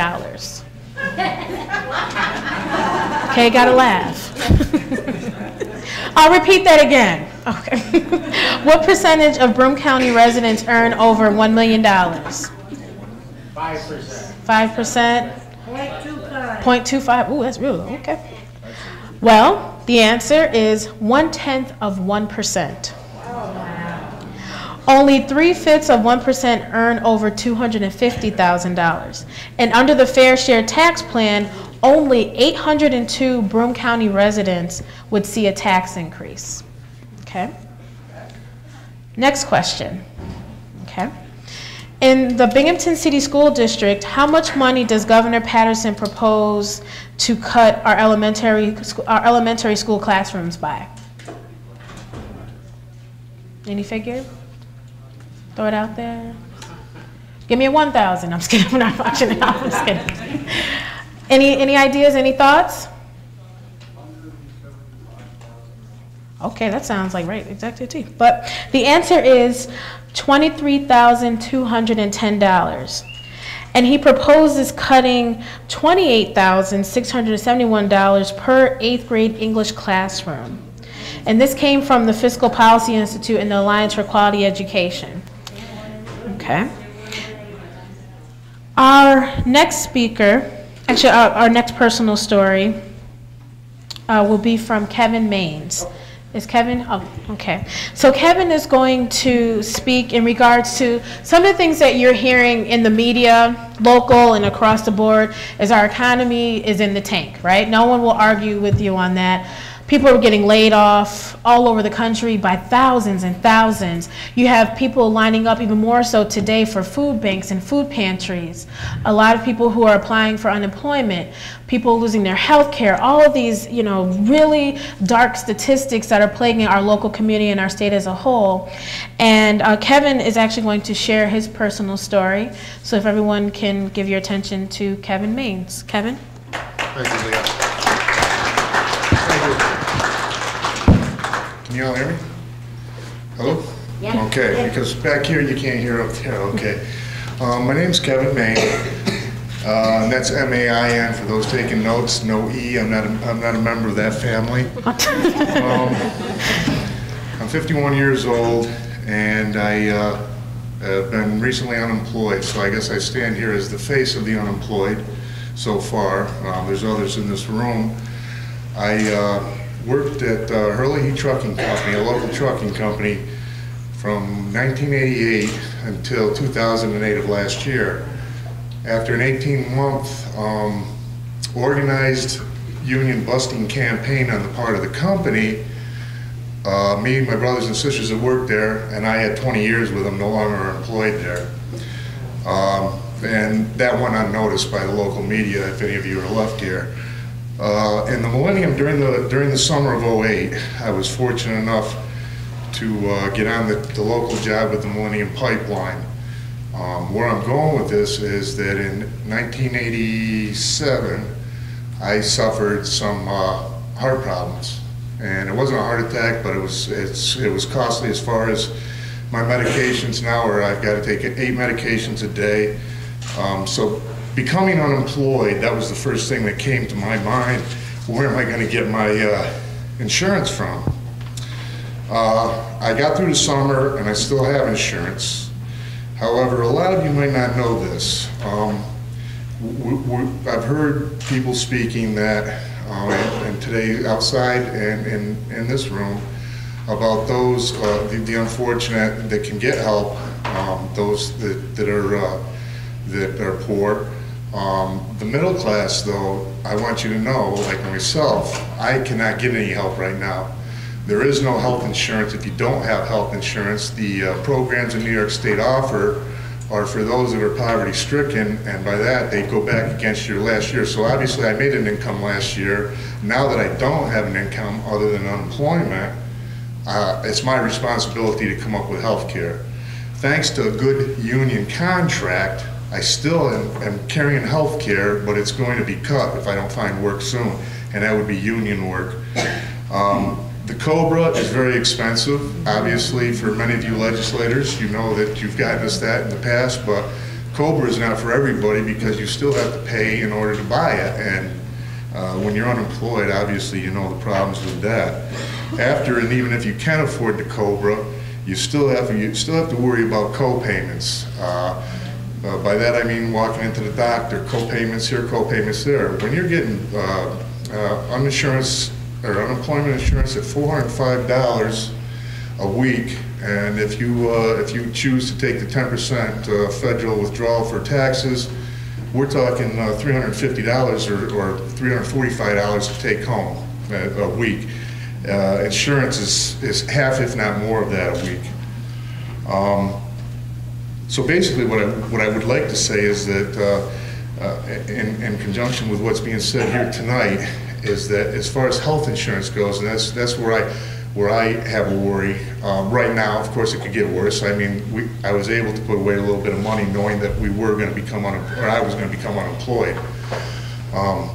[SPEAKER 13] Okay, gotta laugh. I'll repeat that again. Okay. what percentage of Broome County residents earn over $1 million? 5%. 5%? 0.25. 0.25. Ooh, that's real low. Okay. Well, the answer is one tenth of 1%. Only three fifths of 1% earn over $250,000. And under the Fair Share Tax Plan, only 802 Broome County residents would see a tax increase. Okay? Next question. Okay. In the Binghamton City School District, how much money does Governor Paterson propose to cut our elementary, our elementary school classrooms by? Any figure? Throw it out there. Give me a 1,000. I'm just kidding. *laughs* I'm not watching it. I'm just kidding. Any, any ideas, any thoughts? Okay, that sounds like right, exactly. But the answer is $23,210. And he proposes cutting $28,671 per eighth grade English classroom. And this came from the Fiscal Policy Institute and the Alliance for Quality Education. Okay. Our next speaker, actually, our, our next personal story uh, will be from Kevin Maines. Is Kevin? Oh, okay. So Kevin is going to speak in regards to some of the things that you're hearing in the media, local and across the board, as our economy is in the tank, right? No one will argue with you on that. People are getting laid off all over the country by thousands and thousands. You have people lining up even more so today for food banks and food pantries. A lot of people who are applying for unemployment, people losing their health care, all of these, you know, really dark statistics that are plaguing our local community and our state as a whole. And uh, Kevin is actually going to share his personal story. So if everyone can give your attention to Kevin Maines. Kevin?
[SPEAKER 17] Thank you, Lea. Thank you. Can you all hear me? Hello?
[SPEAKER 18] Yeah.
[SPEAKER 17] Okay, because back here you can't hear up there, okay. Um, my name's Kevin Main. Uh, and that's M-A-I-N for those taking notes, no E, I'm not, a, I'm not a member of that family. *laughs* Um, I'm 51 years old and I uh, have been recently unemployed, so I guess I stand here as the face of the unemployed so far. Um, there's others in this room. I uh, worked at uh, Hurley Trucking Company, a local trucking company, from 1988 until 2008 of last year. After an 18-month um, organized union busting campaign on the part of the company, uh, me, my brothers and sisters that worked there, and I had 20 years with them, no longer employed there. Um, and that went unnoticed by the local media, if any of you are left here. Uh, in the millennium, during the during the summer of 08, I was fortunate enough to uh, get on the, the, local job with the Millennium Pipeline. Um, where I'm going with this is that in 1987, I suffered some uh, heart problems, and it wasn't a heart attack, but it was it's it was costly as far as my medications now, where I've got to take eight medications a day. Um, so becoming unemployed, that was the first thing that came to my mind. Where am I going to get my uh, insurance from? Uh, I got through the summer and I still have insurance. However, a lot of you might not know this. Um, we, we, I've heard people speaking that, um, and, today outside and in, in this room, about those, uh, the, the, unfortunate that can get help, um, those that, that are uh, that are poor. Um, the middle class, though, I want you to know, like myself, I cannot get any help right now. There is no health insurance. If you don't have health insurance, the uh, programs in New York State offer are for those that are poverty stricken, and by that they go back against your last year. So obviously I made an income last year. Now that I don't have an income other than unemployment, uh, it's my responsibility to come up with health care. Thanks to a good union contract, I still am, am carrying health care, but it's going to be cut if I don't find work soon, and that would be union work. Um, the COBRA is very expensive, obviously, for many of you legislators. You know that you've gotten us that in the past, but COBRA is not for everybody because you still have to pay in order to buy it. And uh, when you're unemployed, obviously, you know the problems with that. After, and even if you can afford the COBRA, you still have you still have to worry about co-payments. Uh, uh, by that I mean walking into the doctor, co-payments here, co-payments there. When you're getting uh, uh, uninsurance or unemployment insurance at $405 a week, and if you uh, if you choose to take the 10% uh, federal withdrawal for taxes, we're talking uh, $350 or, or $345 to take home a, a week. insurance is, is half, if not more, of that a week. Um, so basically, what I, what I would like to say is that, uh, uh, in, in conjunction with what's being said here tonight, is that as far as health insurance goes, and that's that's where I where I have a worry. Um, right now, of course, it could get worse. I mean, we, I was able to put away a little bit of money knowing that we were going to become unemployed, or I was going to become unemployed. Um,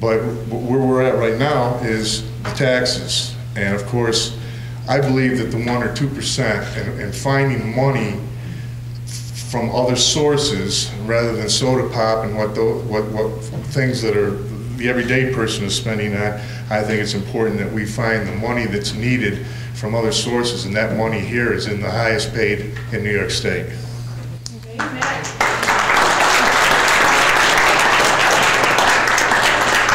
[SPEAKER 17] but where we're at right now is the taxes. And of course, I believe that the one or two percent and finding money from other sources rather than soda pop and what, the, what, what things that are the everyday person is spending on, I think it's important that we find the money that's needed from other sources, and that money here is in the highest paid in New York State.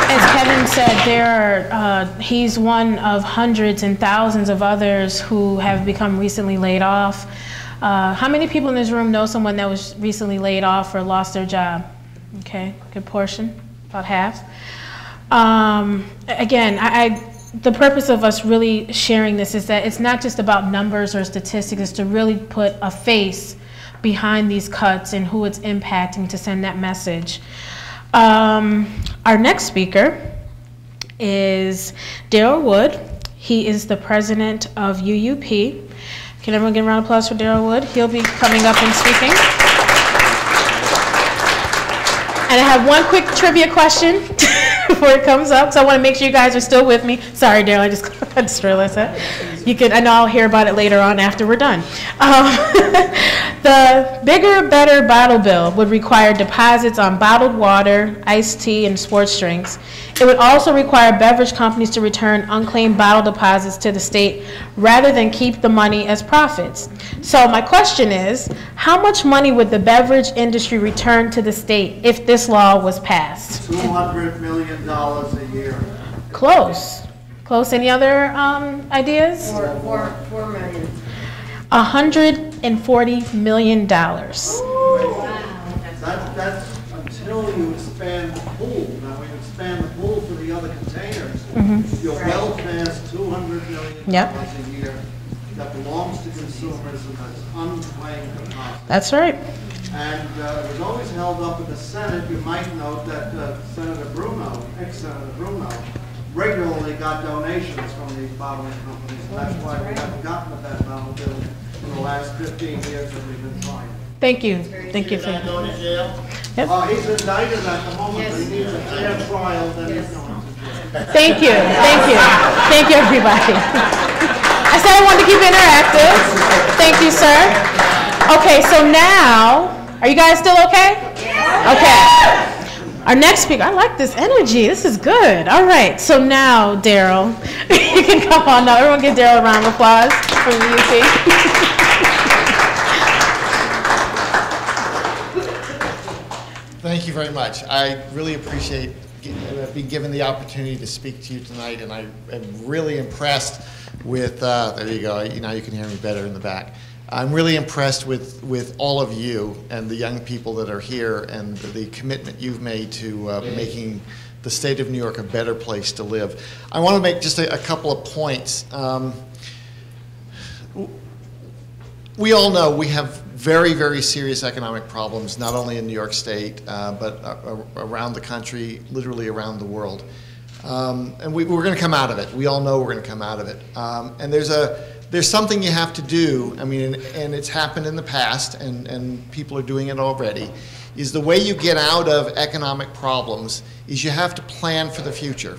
[SPEAKER 13] As Kevin said, there are, uh, he's one of hundreds and thousands of others who have become recently laid off. Uh, how many people in this room know someone that was recently laid off or lost their job? Okay, good portion, about half. Um, again, I, I, the purpose of us really sharing this is that it's not just about numbers or statistics, it's to really put a face behind these cuts and who it's impacting to send that message. Um, our next speaker is Daryl Wood. He is the president of UUP. Can everyone give a round of applause for Daryl Wood? He'll be coming up and speaking. And I have one quick trivia question *laughs* before it comes up, so I want to make sure you guys are still with me. Sorry, Daryl, I just, I just realized that. You can, I know I'll hear about it later on after we're done. *laughs* Um, *laughs* the bigger, better bottle bill would require deposits on bottled water, iced tea, and sports drinks. It would also require beverage companies to return unclaimed bottle deposits to the state rather than keep the money as profits. So my question is, how much money would the beverage industry return to the state if this law was passed?
[SPEAKER 18] $200 million a year.
[SPEAKER 13] Close. Close. Any other um, ideas?
[SPEAKER 11] Four, four, four million.
[SPEAKER 13] $140 million.
[SPEAKER 18] That's, that's until you expand the pool. Now, when you expand the pool for the other containers,
[SPEAKER 13] Mhm.
[SPEAKER 18] You're well past $200 million
[SPEAKER 13] Yep.
[SPEAKER 18] a year that belongs to consumers and that's unclaimed deposit.
[SPEAKER 13] That's right.
[SPEAKER 18] And uh, it was always held up in the Senate. You might note that uh, Senator Bruno, ex-Senator Bruno, regularly got donations from these bottling companies. And that's why we haven't gotten to that bottle bill in the last 15 years that we've been trying.
[SPEAKER 13] Thank you. Thank you for
[SPEAKER 18] Is that going to jail?
[SPEAKER 13] Yep.
[SPEAKER 18] Uh, he's indicted at the moment, but he needs a fair trial, then he's going to jail.
[SPEAKER 13] Thank you. Thank you. Thank you, everybody. I said I wanted to keep it interactive. Thank you, sir. Okay, so now, are you guys still okay? Okay. Our next speaker, I like this energy. This is good. All right, so now, Daryl, *laughs* you can come on now. Everyone give Daryl a round of applause from the UP. *laughs*
[SPEAKER 19] Thank you very much. I really appreciate uh, being given the opportunity to speak to you tonight, and I am really impressed with, uh, there you go, You- now you can hear me better in the back. I'm really impressed with, with all of you and the young people that are here and the commitment you've made to uh, making the state of New York a better place to live. I want to make just a, a couple of points. Um, we all know we have very, very serious economic problems, not only in New York State, uh, but uh, around the country, literally around the world. Um, and we, we're going to come out of it. We all know we're going to come out of it. Um, and there's a there's something you have to do. I mean, and, and it's happened in the past, and, and people are doing it already. Is the way you get out of economic problems is you have to plan for the future.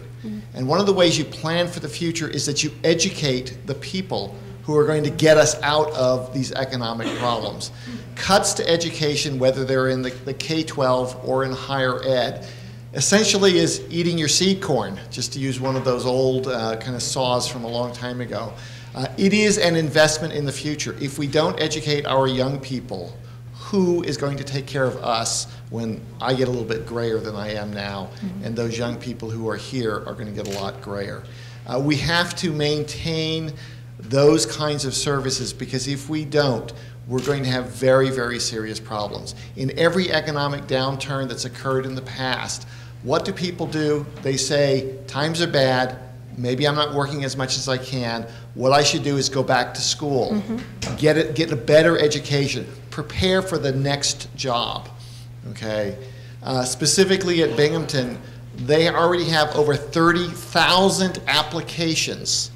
[SPEAKER 19] And one of the ways you plan for the future is that you educate the people who are going to get us out of these economic problems. Cuts to education, whether they're in the, the K 12 or in higher ed, essentially is eating your seed corn, just to use one of those old uh, kind of saws from a long time ago. Uh, it is an investment in the future. If we don't educate our young people, who is going to take care of us when I get a little bit grayer than I am now, and those young people who are here are going to get a lot grayer. Uh, we have to maintain those kinds of services because if we don't, we're going to have very, very serious problems. In every economic downturn that's occurred in the past, what do people do? They say, times are bad, maybe I'm not working as much as I can. What I should do is go back to school, get it, get a better education, prepare for the next job. Okay, uh, specifically at Binghamton, they already have over 30,000 applications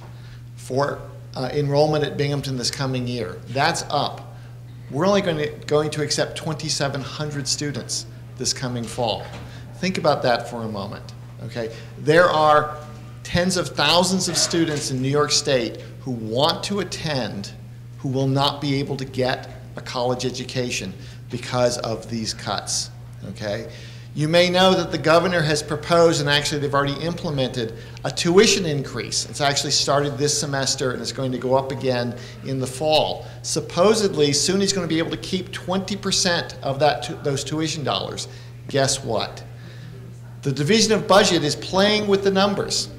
[SPEAKER 19] for uh, enrollment at Binghamton this coming year. That's up. We're only going to, going to accept 2,700 students this coming fall. Think about that for a moment. Okay, there are tens of thousands of students in New York State who want to attend who will not be able to get a college education because of these cuts. Okay? You may know that the governor has proposed, and actually they've already implemented, a tuition increase. It's actually started this semester and it's going to go up again in the fall. Supposedly, SUNY's going to be able to keep 20% of that those tuition dollars. Guess what? The Division of Budget is playing with the numbers,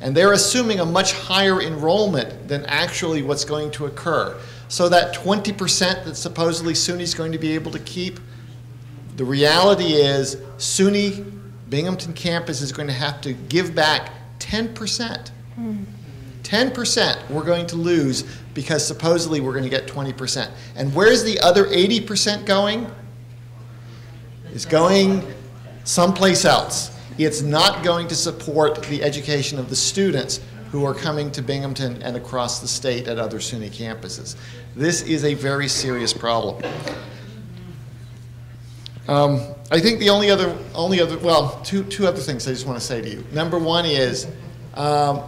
[SPEAKER 19] and they're assuming a much higher enrollment than actually what's going to occur. So that 20% that supposedly SUNY's going to be able to keep, the reality is SUNY Binghamton campus is going to have to give back 10%. 10% we're going to lose because supposedly we're going to get 20%. And where's the other 80% going? It's going someplace else. It's not going to support the education of the students who are coming to Binghamton and across the state at other SUNY campuses. This is a very serious problem. Um, I think the only other, only other, well, two, two other things I just want to say to you. Number one is, um,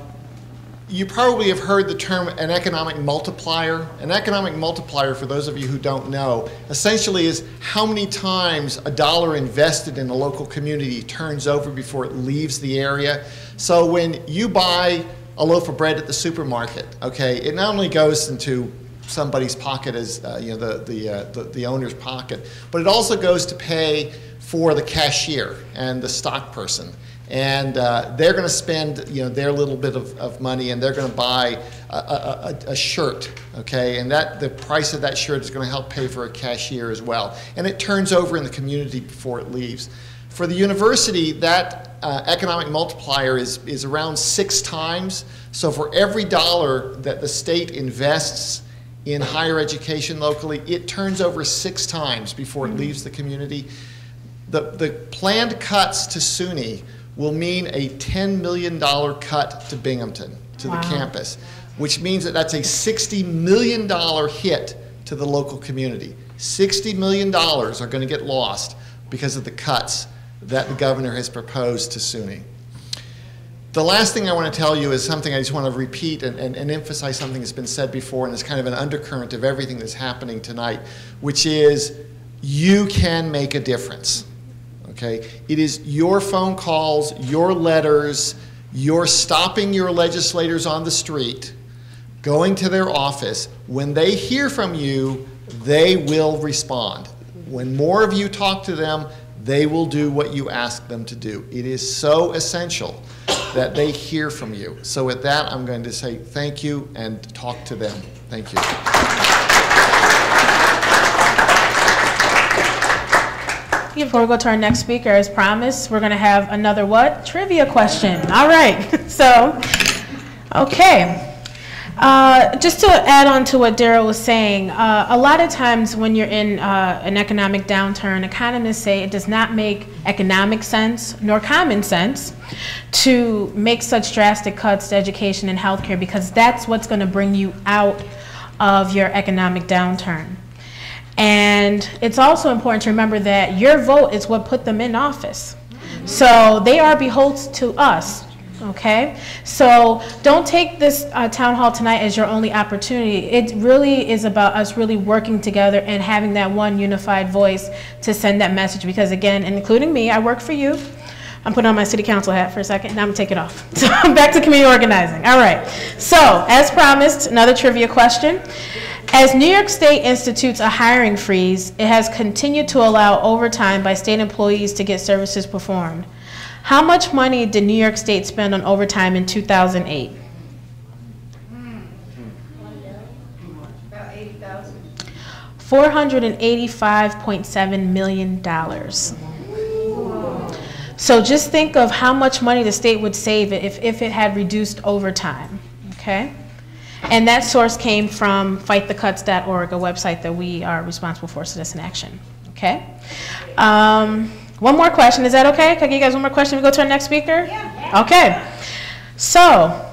[SPEAKER 19] you probably have heard the term an economic multiplier. An economic multiplier, for those of you who don't know, essentially is how many times a dollar invested in a local community turns over before it leaves the area. So when you buy a loaf of bread at the supermarket, okay, it not only goes into somebody's pocket as uh, you know the the, uh, the the owner's pocket, but it also goes to pay for the cashier and the stock person. And uh, they're going to spend you know their little bit of, of money and they're going to buy a, a, a, shirt okay? And that the price of that shirt is going to help pay for a cashier as well. And it turns over in the community before it leaves. For the university that uh, economic multiplier is, is around six times. So for every dollar that the state invests in higher education locally it turns over six times before it mm-hmm. leaves the community the, the planned cuts to SUNY will mean a $10 million cut to Binghamton, to
[SPEAKER 13] Wow.
[SPEAKER 19] the campus, which means that that's a $60 million hit to the local community. $60 million are going to get lost because of the cuts that the governor has proposed to SUNY. The last thing I want to tell you is something I just want to repeat and, and, and emphasize something that's been said before, and it's kind of an undercurrent of everything that's happening tonight, which is you can make a difference. Okay? It is your phone calls, your letters, your stopping your legislators on the street, going to their office. When they hear from you, they will respond. When more of you talk to them, they will do what you ask them to do. It is so essential that they hear from you. So, with that, I'm going to say thank you and talk to them. Thank you.
[SPEAKER 13] Before we go to our next speaker, as promised, we're going to have another what? Trivia question. All right. *laughs* So, okay. Uh, just to add on to what Daryl was saying, uh, a lot of times when you're in uh, an economic downturn, economists say it does not make economic sense nor common sense to make such drastic cuts to education and healthcare because that's what's going to bring you out of your economic downturn. And it's also important to remember that your vote is what put them in office. So they are beholden to us, okay? So don't take this uh, town hall tonight as your only opportunity. It really is about us really working together and having that one unified voice to send that message. Because again, including me, I work for you. I'm putting on my city council hat for a second. Now I'm gonna take it off. *laughs* So I'm back to community organizing. All right. So as promised, another trivia question. As New York State institutes a hiring freeze, it has continued to allow overtime by state employees to get services performed. How much money did New York State spend on overtime in 2008?
[SPEAKER 11] About eighty thousand.
[SPEAKER 13] $485.7 million. So just think of how much money the state would save if, if it had reduced overtime, okay? And that source came from fightthecuts.org, a website that we are responsible for Citizen Action, okay? Um, one more question, is that okay? Can I give you guys one more question? We go to our next speaker? Yeah. Okay. So,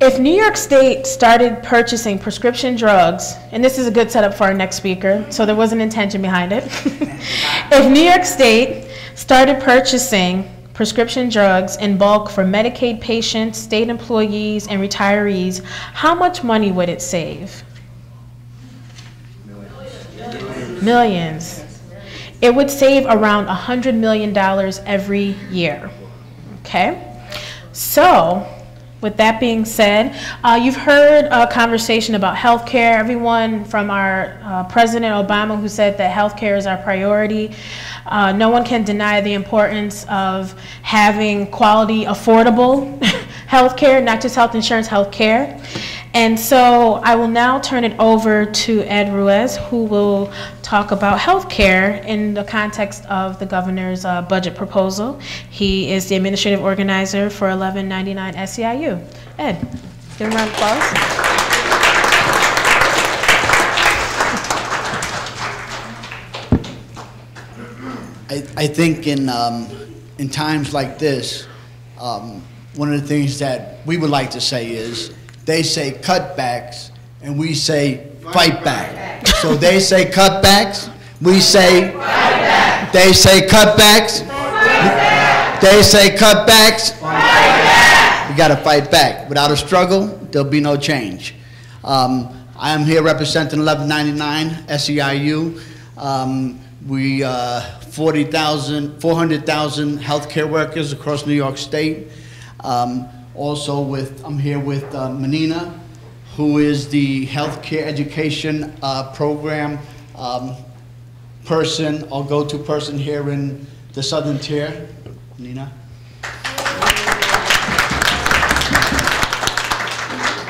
[SPEAKER 13] if New York State started purchasing prescription drugs, and this is a good setup for our next speaker, so there was an intention behind it. *laughs* if New York State started purchasing prescription drugs in bulk for Medicaid patients, state employees, and retirees, how much money would it save? Millions. Millions. It would save around $100 million every year. Okay? So, with that being said, uh, you've heard a conversation about healthcare. Everyone from our uh, President Obama, who said that healthcare is our priority. Uh, no one can deny the importance of having quality, affordable *laughs* healthcare, not just health insurance, healthcare. And so I will now turn it over to Ed Ruiz, who will talk about healthcare in the context of the governor's uh, budget proposal. He is the administrative organizer for 1199 SEIU. Ed, give him a round of applause.
[SPEAKER 20] I, I think in, um, in times like this, um, one of the things that we would like to say is, they say cutbacks, and we say fight back. So they say cutbacks, we say, they say cutbacks, they say cutbacks, we gotta fight back. Without a struggle, there'll be no change. Um, I am here representing 1199 SEIU. Um, we, uh, 40,000, 400,000 healthcare workers across New York State. Um, also with, I'm here with uh, Menina, who is the healthcare education uh, program um, person, or go-to person here in the Southern Tier. Nina?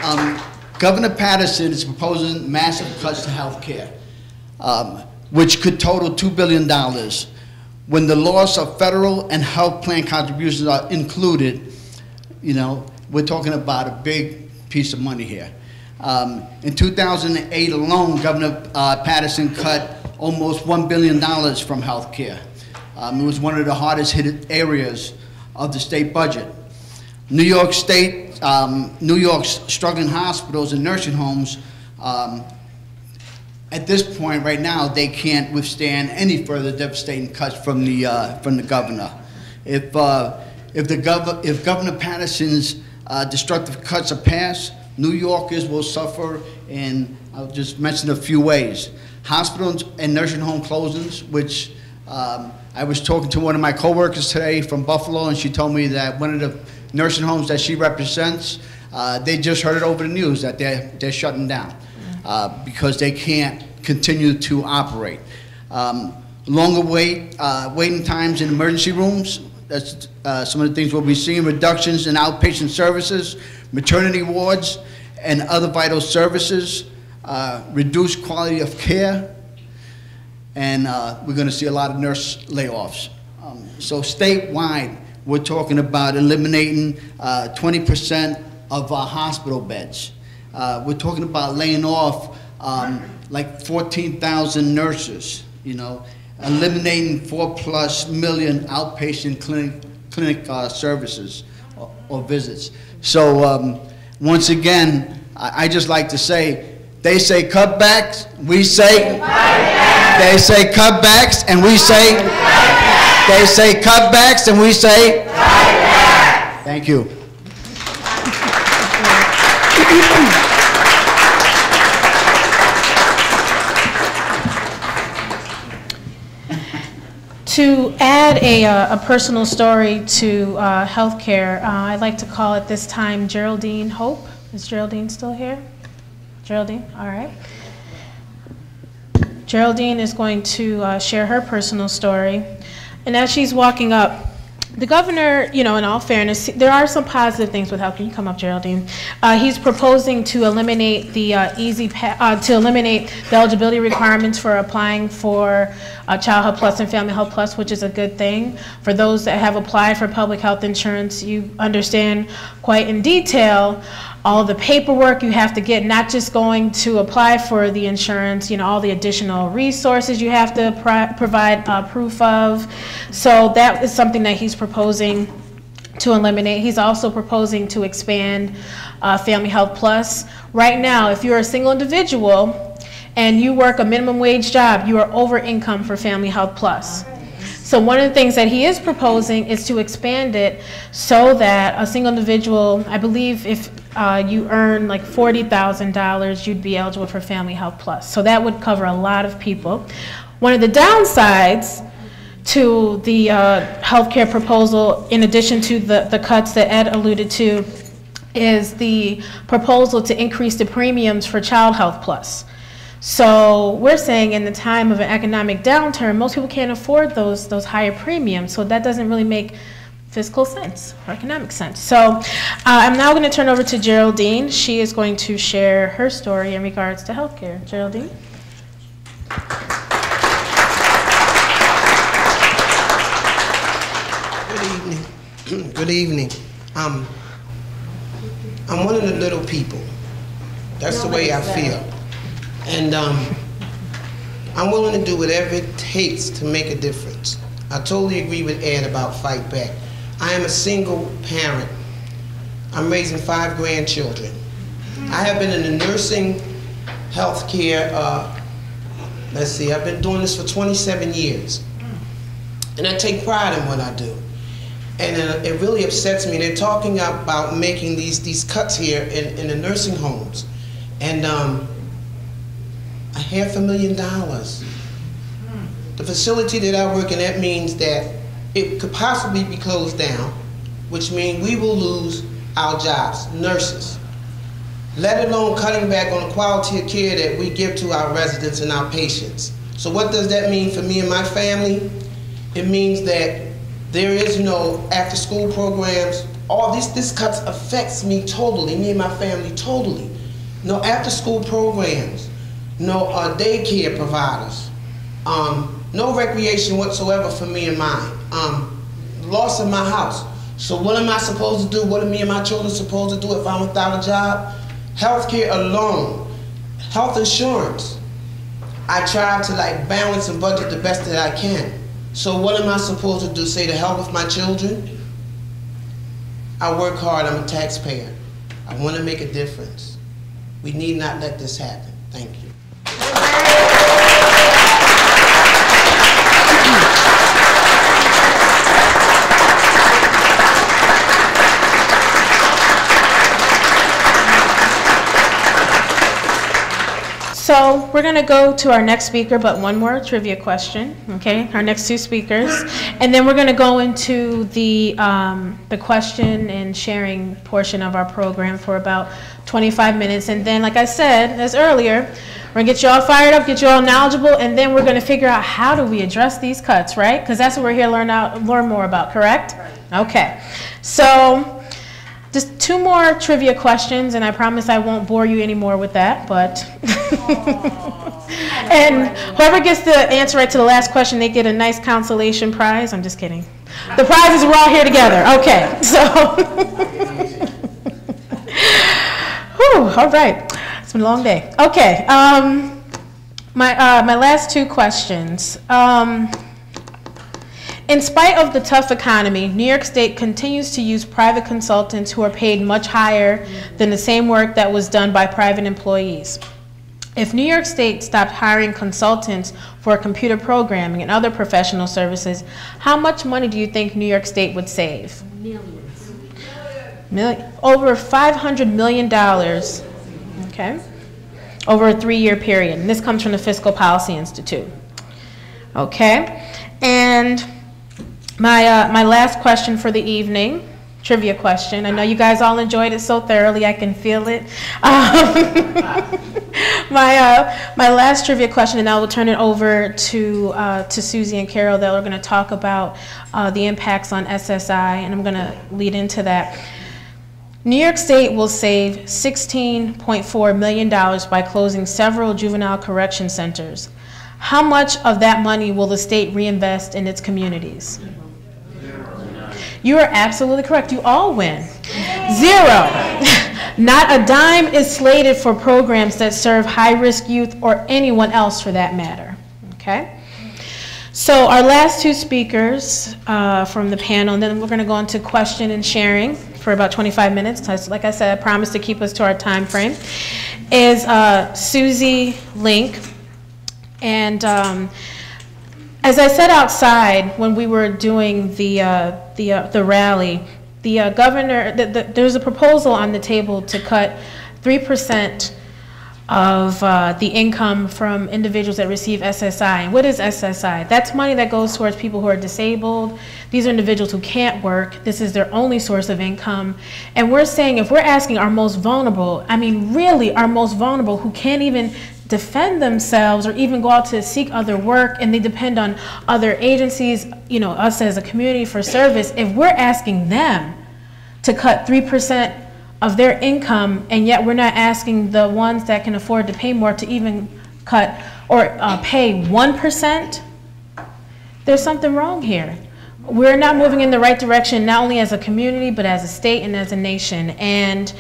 [SPEAKER 20] Um, Governor Paterson is proposing massive cuts to health care, um, which could total $2 billion. When the loss of federal and health plan contributions are included, you know, we're talking about a big piece of money here. Um, in 2008 alone, Governor uh, Paterson cut almost $1 billion from health care. Um, it was one of the hardest hit areas of the state budget. New York State, um, New York's struggling hospitals and nursing homes, um, at this point right now, they can't withstand any further devastating cuts from the, uh, from the governor. If, uh, if, the gov if Governor Paterson's uh, destructive cuts are passed, New Yorkers will suffer in, I'll just mention a few ways. Hospitals and nursing home closings, which um, I was talking to one of my coworkers today from Buffalo, and she told me that one of the nursing homes that she represents, uh, they just heard it over the news that they're, they're shutting down uh, because they can't continue to operate. Um, longer wait, uh, waiting times in emergency rooms, that's uh, some of the things we'll be seeing, reductions in outpatient services, maternity wards, and other vital services, uh, reduced quality of care, and uh, we're going to see a lot of nurse layoffs. Um, so statewide, we're talking about eliminating 20% of our hospital beds. Uh, we're talking about laying off um, like 14,000 nurses, you know, eliminating four plus million outpatient clinic, clinic uh, services or, or, visits. So um, once again, I, I, just like to say, they say cutbacks, we say, they say cutbacks, and we say, they say cutbacks, and we say, thank you. *laughs*
[SPEAKER 13] To add a, uh, a personal story to uh, healthcare, uh, I'd like to call at this time Geraldine Hope. Is Geraldine still here? Geraldine, all right. Geraldine is going to uh, share her personal story. And as she's walking up, the governor, you know, in all fairness, there are some positive things with health. Can you come up, Geraldine? Uh, he's proposing to eliminate the uh, easy uh, to eliminate the eligibility requirements for applying for uh, Child Health Plus and Family Health Plus, which is a good thing. For those that have applied for public health insurance, you understand quite in detail all the paperwork you have to get, not just going to apply for the insurance, you know, all the additional resources you have to pro provide uh, proof of. So that is something that he's proposing to eliminate. He's also proposing to expand uh, Family Health Plus. Right now, if you're a single individual and you work a minimum wage job, you are over income for Family Health Plus. So one of the things that he is proposing is to expand it so that a single individual, I believe if uh, you earn like $40,000, you'd be eligible for Family Health Plus. So that would cover a lot of people. One of the downsides to the uh, healthcare proposal, in addition to the, the cuts that Ed alluded to, is the proposal to increase the premiums for Child Health Plus. So we're saying in the time of an economic downturn, most people can't afford those, those higher premiums, so that doesn't really make fiscal sense or economic sense. So uh, I'm now going to turn over to Geraldine. She is going to share her story in regards to healthcare. Geraldine?
[SPEAKER 21] Good evening. *clears throat* Good evening. Um, I'm one of the little people. That's the way I feel. And um, I'm willing to do whatever it takes to make a difference. I totally agree with Ed about Fight Back. I am a single parent. I'm raising five grandchildren. I have been in the nursing, healthcare, uh, let's see, I've been doing this for 27 years. And I take pride in what I do. And uh, it really upsets me. They're talking about making these, these cuts here in, in the nursing homes. And um, a half a million dollars. The facility that I work in, that means that it could possibly be closed down, which means we will lose our jobs, nurses. Let alone cutting back on the quality of care that we give to our residents and our patients. So what does that mean for me and my family? It means that there is no after school programs. All this, this cuts affects me totally, me and my family totally. No after school programs, no uh, daycare providers, um, no recreation whatsoever for me and mine. Um, loss of my house. So what am I supposed to do? What are me and my children supposed to do if I'm without a job? Healthcare alone, health insurance. I try to like balance and budget the best that I can. So what am I supposed to do? Say to help with my children? I work hard, I'm a taxpayer. I want to make a difference. We need not let this happen. Thank you.
[SPEAKER 13] So we're going to go to our next speaker, but one more trivia question, okay? Our next two speakers. And then we're going to go into the, um, the question and sharing portion of our program for about 25 minutes. And then, like I said, as earlier, we're going to get you all fired up, get you all knowledgeable, and then we're going to figure out how do we address these cuts, right? Because that's what we're here to learn, out, learn more about, correct? Okay. So just two more trivia questions, and I promise I won't bore you anymore with that, but. *laughs* and whoever gets the answer right to the last question, they get a nice consolation prize. I'm just kidding. The prize is we're all here together. Okay, so. *laughs* Whew, all right. It's been a long day. Okay, um, my, uh, my last two questions. Um, in spite of the tough economy, New York State continues to use private consultants who are paid much higher than the same work that was done by private employees. If New York State stopped hiring consultants for computer programming and other professional services, how much money do you think New York State would save?
[SPEAKER 15] Millions.
[SPEAKER 13] Million, over $500 million, okay, over a three-year period. And this comes from the Fiscal Policy Institute. Okay, and my, uh, my last question for the evening, trivia question. I know you guys all enjoyed it so thoroughly, I can feel it. *laughs* Um, *laughs* my, uh, my last trivia question, and I will turn it over to, uh, to Suzie and Carole that are going to talk about uh, the impacts on SSI, and I'm going to lead into that. New York State will save $16.4 million by closing several juvenile correction centers. How much of that money will the state reinvest in its communities? You are absolutely correct. You all win. Zero. *laughs* Not a dime is slated for programs that serve high risk youth or anyone else for that matter. Okay? So, our last two speakers uh, from the panel, and then we're going to go into question and sharing for about 25 minutes. Like I said, I to keep us to our time frame. Is uh, Suzie Link. And um, as I said outside when we were doing the, uh, the, uh, the rally, the uh, governor, the, the, there's a proposal on the table to cut 3% of uh, the income from individuals that receive SSI. What is SSI? That's money that goes towards people who are disabled. These are individuals who can't work. This is their only source of income. And we're saying if we're asking our most vulnerable, I mean, really our most vulnerable who can't even defend themselves or even go out to seek other work and they depend on other agencies, you know, us as a community for service, if we're asking them to cut 3% of their income, and yet we're not asking the ones that can afford to pay more to even cut or uh, pay 1%, there's something wrong here. We're not moving in the right direction, not only as a community, but as a state and as a nation. And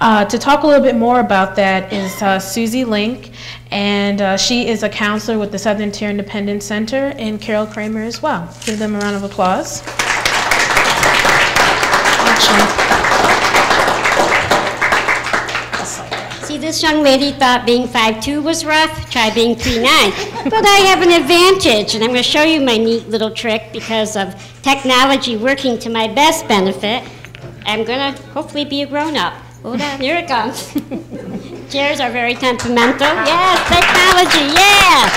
[SPEAKER 13] uh, to talk a little bit more about that is uh, Suzie Link, and uh, she is a counselor with the Southern Tier Independence Center, and Carole Kramer as well. Give them a round of applause.
[SPEAKER 22] This young lady thought being 5'2 was rough. Try being 3'9. but I have an advantage, and I'm going to show you my neat little trick because of technology working to my best benefit. I'm going to hopefully be a grown up. Hold on, here it comes. *laughs* Chairs are very temperamental. Yes, technology, yeah!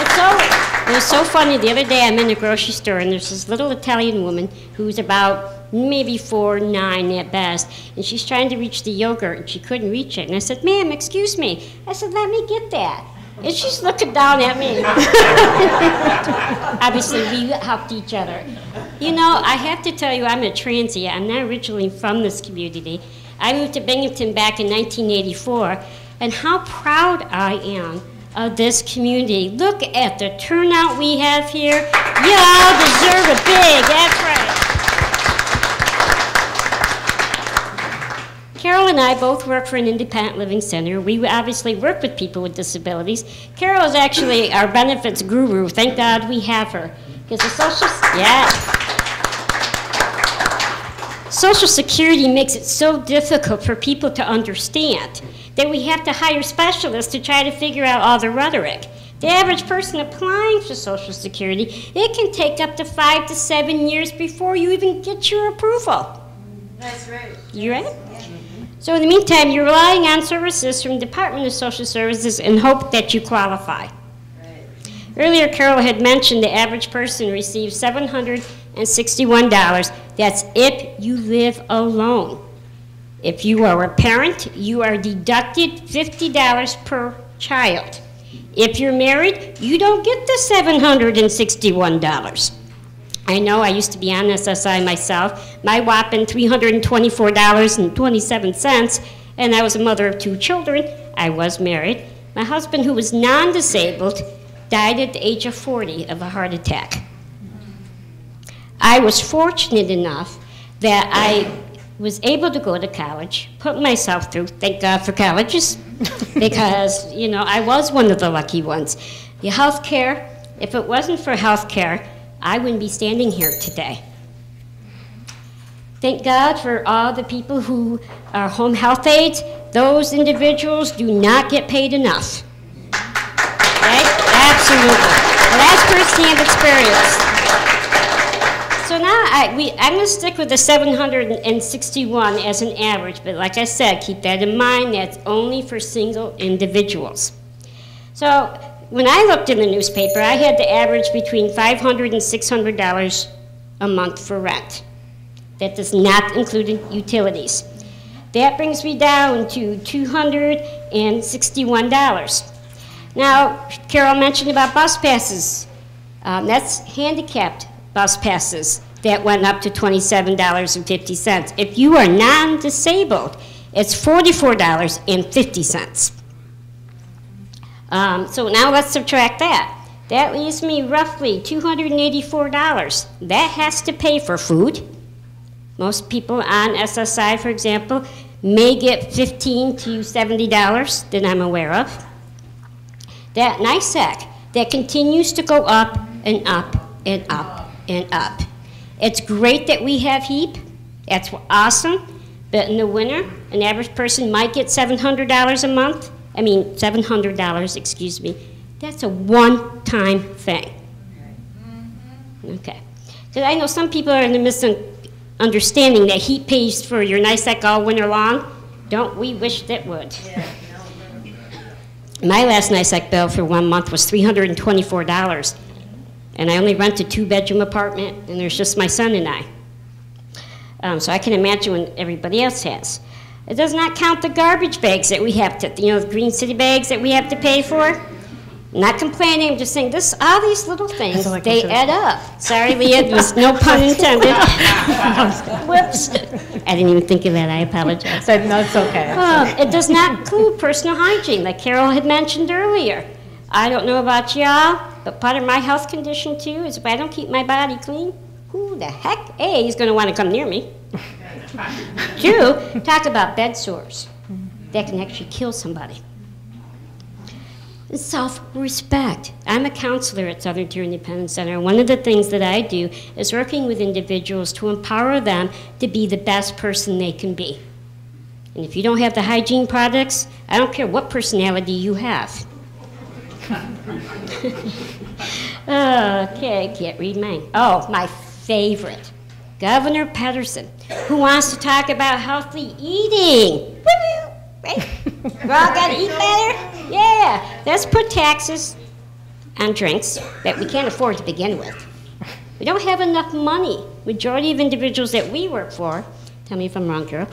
[SPEAKER 22] It's so, it was so funny. The other day I'm in a grocery store and there's this little Italian woman who's about maybe four, nine at best, and she's trying to reach the yogurt and she couldn't reach it. And I said, Ma'am, excuse me. I said, Let me get that. And she's looking down at me. *laughs* Obviously, we helped each other. You know, I have to tell you, I'm a transient. I'm not originally from this community. I moved to Binghamton back in 1984, and how proud I am of this community. Look at the turnout we have here. You all deserve a big, that's right. Carole and I both work for an independent living center. We obviously work with people with disabilities. Carole is actually our benefits guru. Thank God we have her. Because the social, yeah. Social Security makes it so difficult for people to understand that we have to hire specialists to try to figure out all the rhetoric. The average person applying for Social Security, it can take up to five to seven years before you even get your approval.
[SPEAKER 11] That's right.
[SPEAKER 22] You right? So in the meantime, you're relying on services from Department of Social Services in hope that you qualify. Earlier, Carole had mentioned the average person receives $761. That's if you live alone. If you are a parent, you are deducted $50 per child. If you're married, you don't get the $761. I know I used to be on SSI myself. My whopping $324.27, and I was a mother of two children. I was married. My husband, who was non disabled, died at the age of 40 of a heart attack. I was fortunate enough that I was able to go to college, put myself through, thank God for colleges, *laughs* because, you know, I was one of the lucky ones. The health care, if it wasn't for health care, I wouldn't be standing here today. Thank God for all the people who are home health aides. Those individuals do not get paid enough. Okay? Absolutely. Well, that's firsthand experience. So now I, we, I'm going to stick with the 761 as an average, but like I said, keep that in mind. That's only for single individuals. So when I looked in the newspaper, I had to average between $500 and $600 a month for rent. That does not include utilities. That brings me down to $261. Now, Carole mentioned about bus passes. Um, that's handicapped bus passes that went up to $27.50. If you are non disabled, it's $44.50. Um, so now let's subtract that. That leaves me roughly $284. That has to pay for food. Most people on SSI, for example, may get 15 to $70 that I'm aware of. That NYSEG, that continues to go up and up and up and up. It's great that we have HEAP. That's awesome. But in the winter, an average person might get $700 a month. I mean, $700, excuse me. That's a one time thing. Okay. Because I know some people are in the misunderstanding that HEAP pays for your NYSEG all winter long. Don't we wish that would? My last NYSEG bill for one month was $324, and I only rent a two-bedroom apartment, and there's just my son and I. Um, so I can imagine what everybody else has. It does not count the garbage bags that we have to, you know, the Green City bags that we have to pay for. Not complaining, I'm just saying this, all these little things,
[SPEAKER 13] like
[SPEAKER 22] they add up. Sorry, Lea, was no pun *laughs* intended. *laughs* Whoops. I didn't even think of that, I apologize.
[SPEAKER 13] No, it's okay.
[SPEAKER 22] Um, it does not include personal hygiene, like Carole had mentioned earlier. I don't know about y'all, but part of my health condition too is if I don't keep my body clean, who the heck, A, is gonna wanna come near me. *laughs* Two, talk about bed sores. That can actually kill somebody. Self-respect. I'm a counselor at Southern Tier Independence Center. One of the things that I do is working with individuals to empower them to be the best person they can be. And if you don't have the hygiene products, I don't care what personality you have. *laughs* okay, can't read mine. Oh, my favorite. Governor Paterson, who wants to talk about healthy eating. Woo-hoo, Right? We all gotta eat better? Yeah. Let's put taxes on drinks that we can't afford to begin with. We don't have enough money. Majority of individuals that we work for, tell me if I'm wrong, Carole,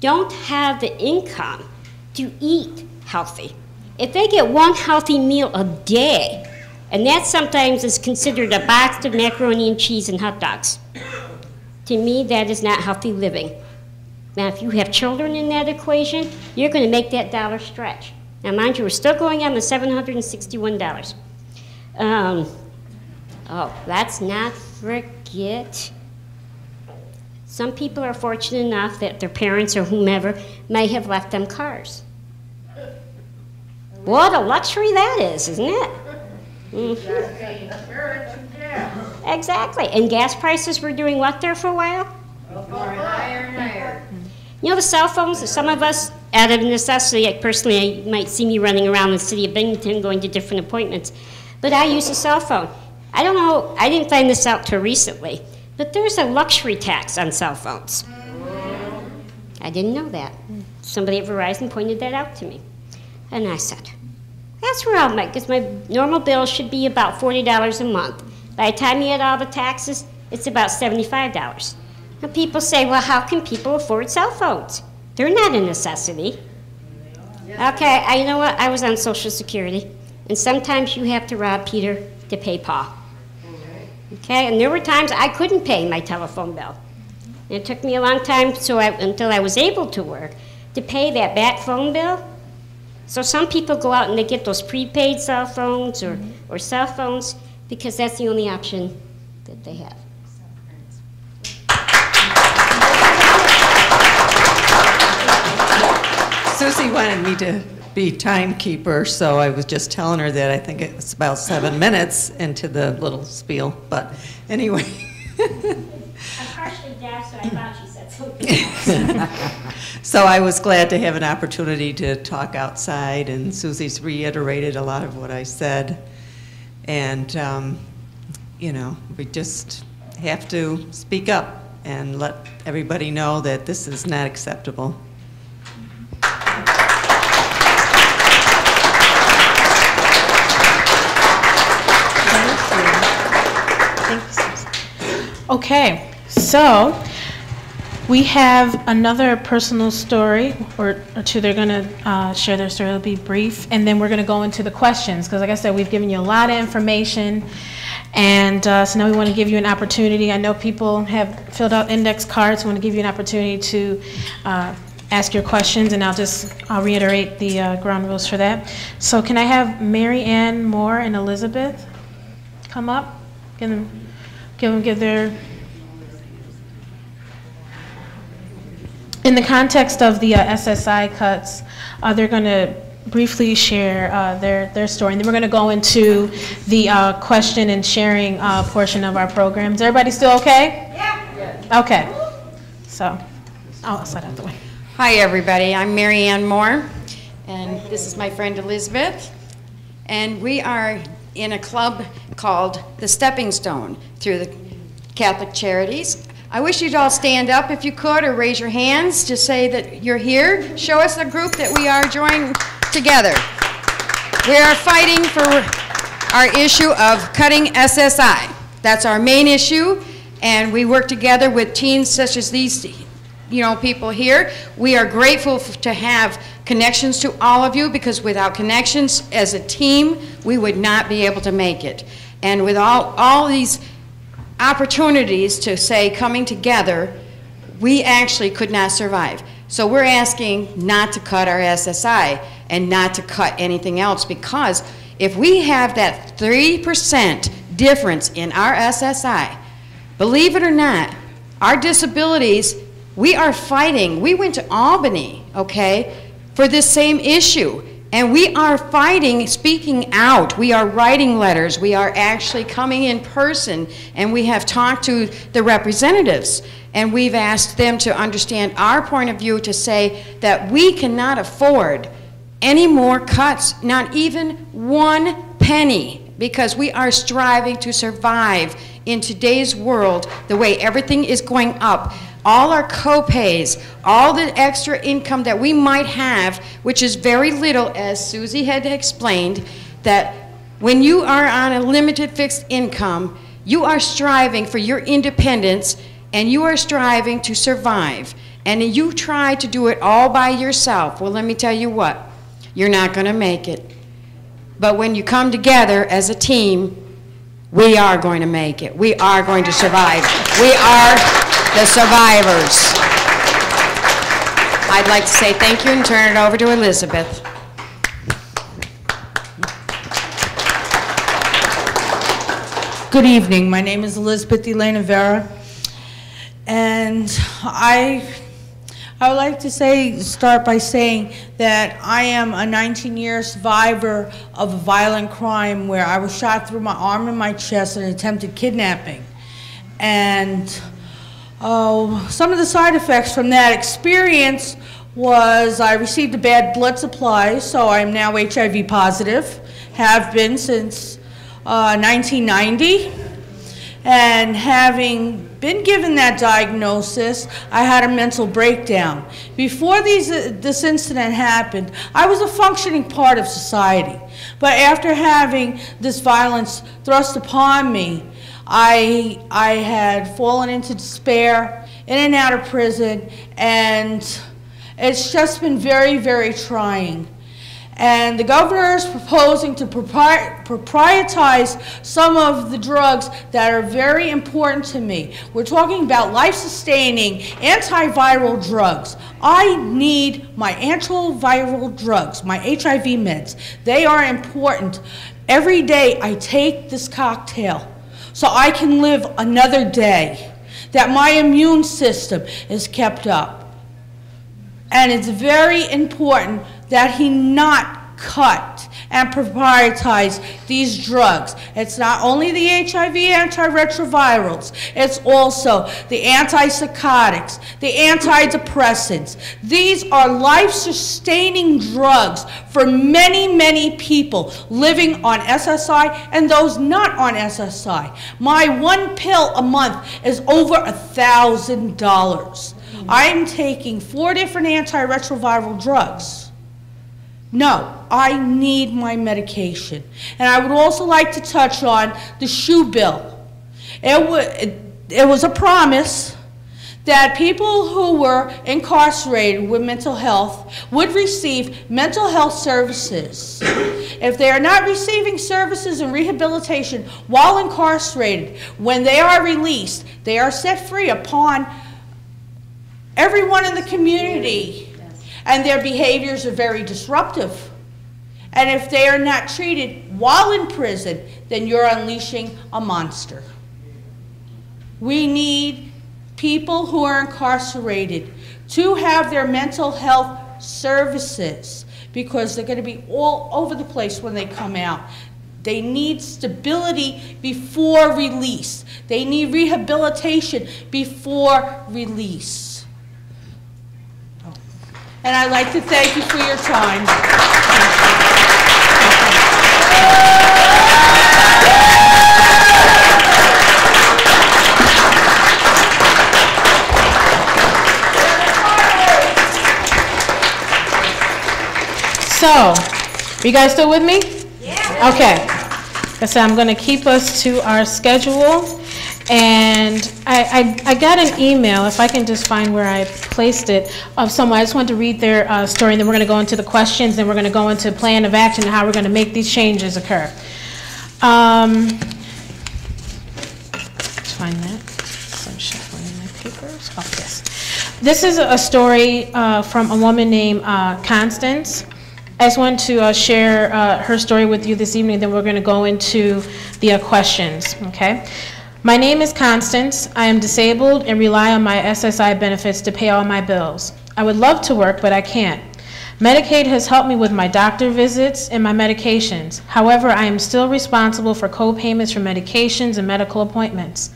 [SPEAKER 22] don't have the income to eat healthy. If they get one healthy meal a day, and that sometimes is considered a box of macaroni and cheese and hot dogs, to me, that is not healthy living. Now, if you have children in that equation, you're going to make that dollar stretch. Now, mind you, we're still going on the $761. Um, oh, let's not forget. Some people are fortunate enough that their parents or whomever may have left them cars. What a luxury that is, isn't it? Mhm. Exactly. And gas prices were doing what there for a while? You know the cell phones some of us, out of necessity, like personally, you might see me running around the city of Binghamton going to different appointments, but I use a cell phone. I don't know, I didn't find this out till recently, but there's a luxury tax on cell phones. I didn't know that. Somebody at Verizon pointed that out to me. And I said, that's where I'll make, because my normal bill should be about $40 a month. By the time you add all the taxes, it's about $75. And people say, well, how can people afford cell phones? They're not a necessity. Okay, I, you know what? I was on Social Security, and sometimes you have to rob Peter to pay Paul. Okay, and there were times I couldn't pay my telephone bill. And it took me a long time so I, until I was able to work to pay that back phone bill. So some people go out and they get those prepaid cell phones or, or cell phones because that's the only option that they have.
[SPEAKER 23] Suzie wanted me to be timekeeper, so I was just telling her that I think it's about seven minutes into the little spiel. But anyway,
[SPEAKER 22] I'm partially deaf, so I thought she said something. *laughs*
[SPEAKER 23] so I was glad to have an opportunity to talk outside, and Suzie's reiterated a lot of what I said. And, um, you know, we just have to speak up and let everybody know that this is not acceptable.
[SPEAKER 13] Okay, so we have another personal story or, or two. They're going to uh, share their story. It'll be brief, and then we're going to go into the questions because, like I said, we've given you a lot of information, and uh, so now we want to give you an opportunity. I know people have filled out index cards. We want to give you an opportunity to uh, ask your questions, and I'll just I'll reiterate the uh, ground rules for that. So, can I have Mary Ann Moore and Elizabeth come up? Give them, give them, give their In the context of the uh, SSI cuts, uh, they're going to briefly share uh, their, their story, and then we're going to go into the uh, question and sharing uh, portion of our program. Is everybody still okay? Yeah. Okay. So, I'll slide out the way.
[SPEAKER 24] Hi, everybody. I'm Mary Ann Moore, and this is my friend Elizabeth. And we are in a club called the Stepping Stone through the Catholic Charities. I wish you'd all stand up if you could, or raise your hands to say that you're here. Show us the group that we are joined together. We are fighting for our issue of cutting SSI. That's our main issue, and we work together with teams such as these, you know, people here. We are grateful to have connections to all of you because without connections as a team, we would not be able to make it. And with all, all these opportunities to say coming together, we actually could not survive. So we're asking not to cut our SSI and not to cut anything else because if we have that 3% difference in our SSI, believe it or not, our disabilities, we are fighting. We went to Albany, okay, for this same issue. And we are fighting, speaking out. We are writing letters. We are actually coming in person, and we have talked to the representatives. And we've asked them to understand our point of view to say that we cannot afford any more cuts, not even one penny, because we are striving to survive in today's world the way everything is going up all our co-pays, all the extra income that we might have, which is very little, as Suzie had explained, that when you are on a limited fixed income, you are striving for your independence and you are striving to survive. And you try to do it all by yourself. Well, let me tell you what, you're not going to make it. But when you come together as a team, we are going to make it. We are going to survive. We are the survivors. I'd like to say thank you and turn it over to Elizabeth.
[SPEAKER 25] Good evening. My name is Elizabeth Elena Vera, and I I would like to say start by saying that I am a 19-year survivor of a violent crime where I was shot through my arm and my chest in an attempted kidnapping, and uh, some of the side effects from that experience was I received a bad blood supply, so I'm now HIV positive, have been since uh, 1990. And having been given that diagnosis, I had a mental breakdown. Before these, uh, this incident happened, I was a functioning part of society. But after having this violence thrust upon me, I, I had fallen into despair, in and out of prison, and it's just been very, very trying. And the governor is proposing to propri proprietize some of the drugs that are very important to me. We're talking about life-sustaining antiviral drugs. I need my antiviral drugs, my HIV meds. They are important. Every day I take this cocktail so I can live another day, that my immune system is kept up. And it's very important that he not cut and proprietize these drugs. It's not only the HIV antiretrovirals, it's also the antipsychotics, the antidepressants. These are life-sustaining drugs for many, many people living on SSI and those not on SSI. My one pill a month is over a thousand dollars. I'm taking four different antiretroviral drugs. No, I need my medication. And I would also like to touch on the SHU bill. It, it was a promise that people who were incarcerated with mental health would receive mental health services. If they are not receiving services and rehabilitation while incarcerated, when they are released, they are set free upon everyone in the community and their behaviors are very disruptive. And if they are not treated while in prison, then you're unleashing a monster. We need people who are incarcerated to have their mental health services because they're going to be all over the place when they come out. They need stability before release. They need rehabilitation before release. And I'd like to thank you for your time.
[SPEAKER 13] So, you guys still with me? Yeah. Okay. So I'm going to keep us to our schedule. And I, I, I got an email, if I can just find where I placed it, of someone. I just wanted to read their uh, story, and then we're going to go into the questions, and we're going to go into a plan of action and how we're going to make these changes occur. Um, let's find that. My papers. Oh, yes. This is a story uh, from a woman named uh, Constance. I just want to uh, share uh, her story with you this evening, then we're going to go into the uh, questions, okay? My name is Constance. I am disabled and rely on my SSI benefits to pay all my bills. I would love to work, but I can't. Medicaid has helped me with my doctor visits and my medications. However, I am still responsible for co-payments for medications and medical appointments.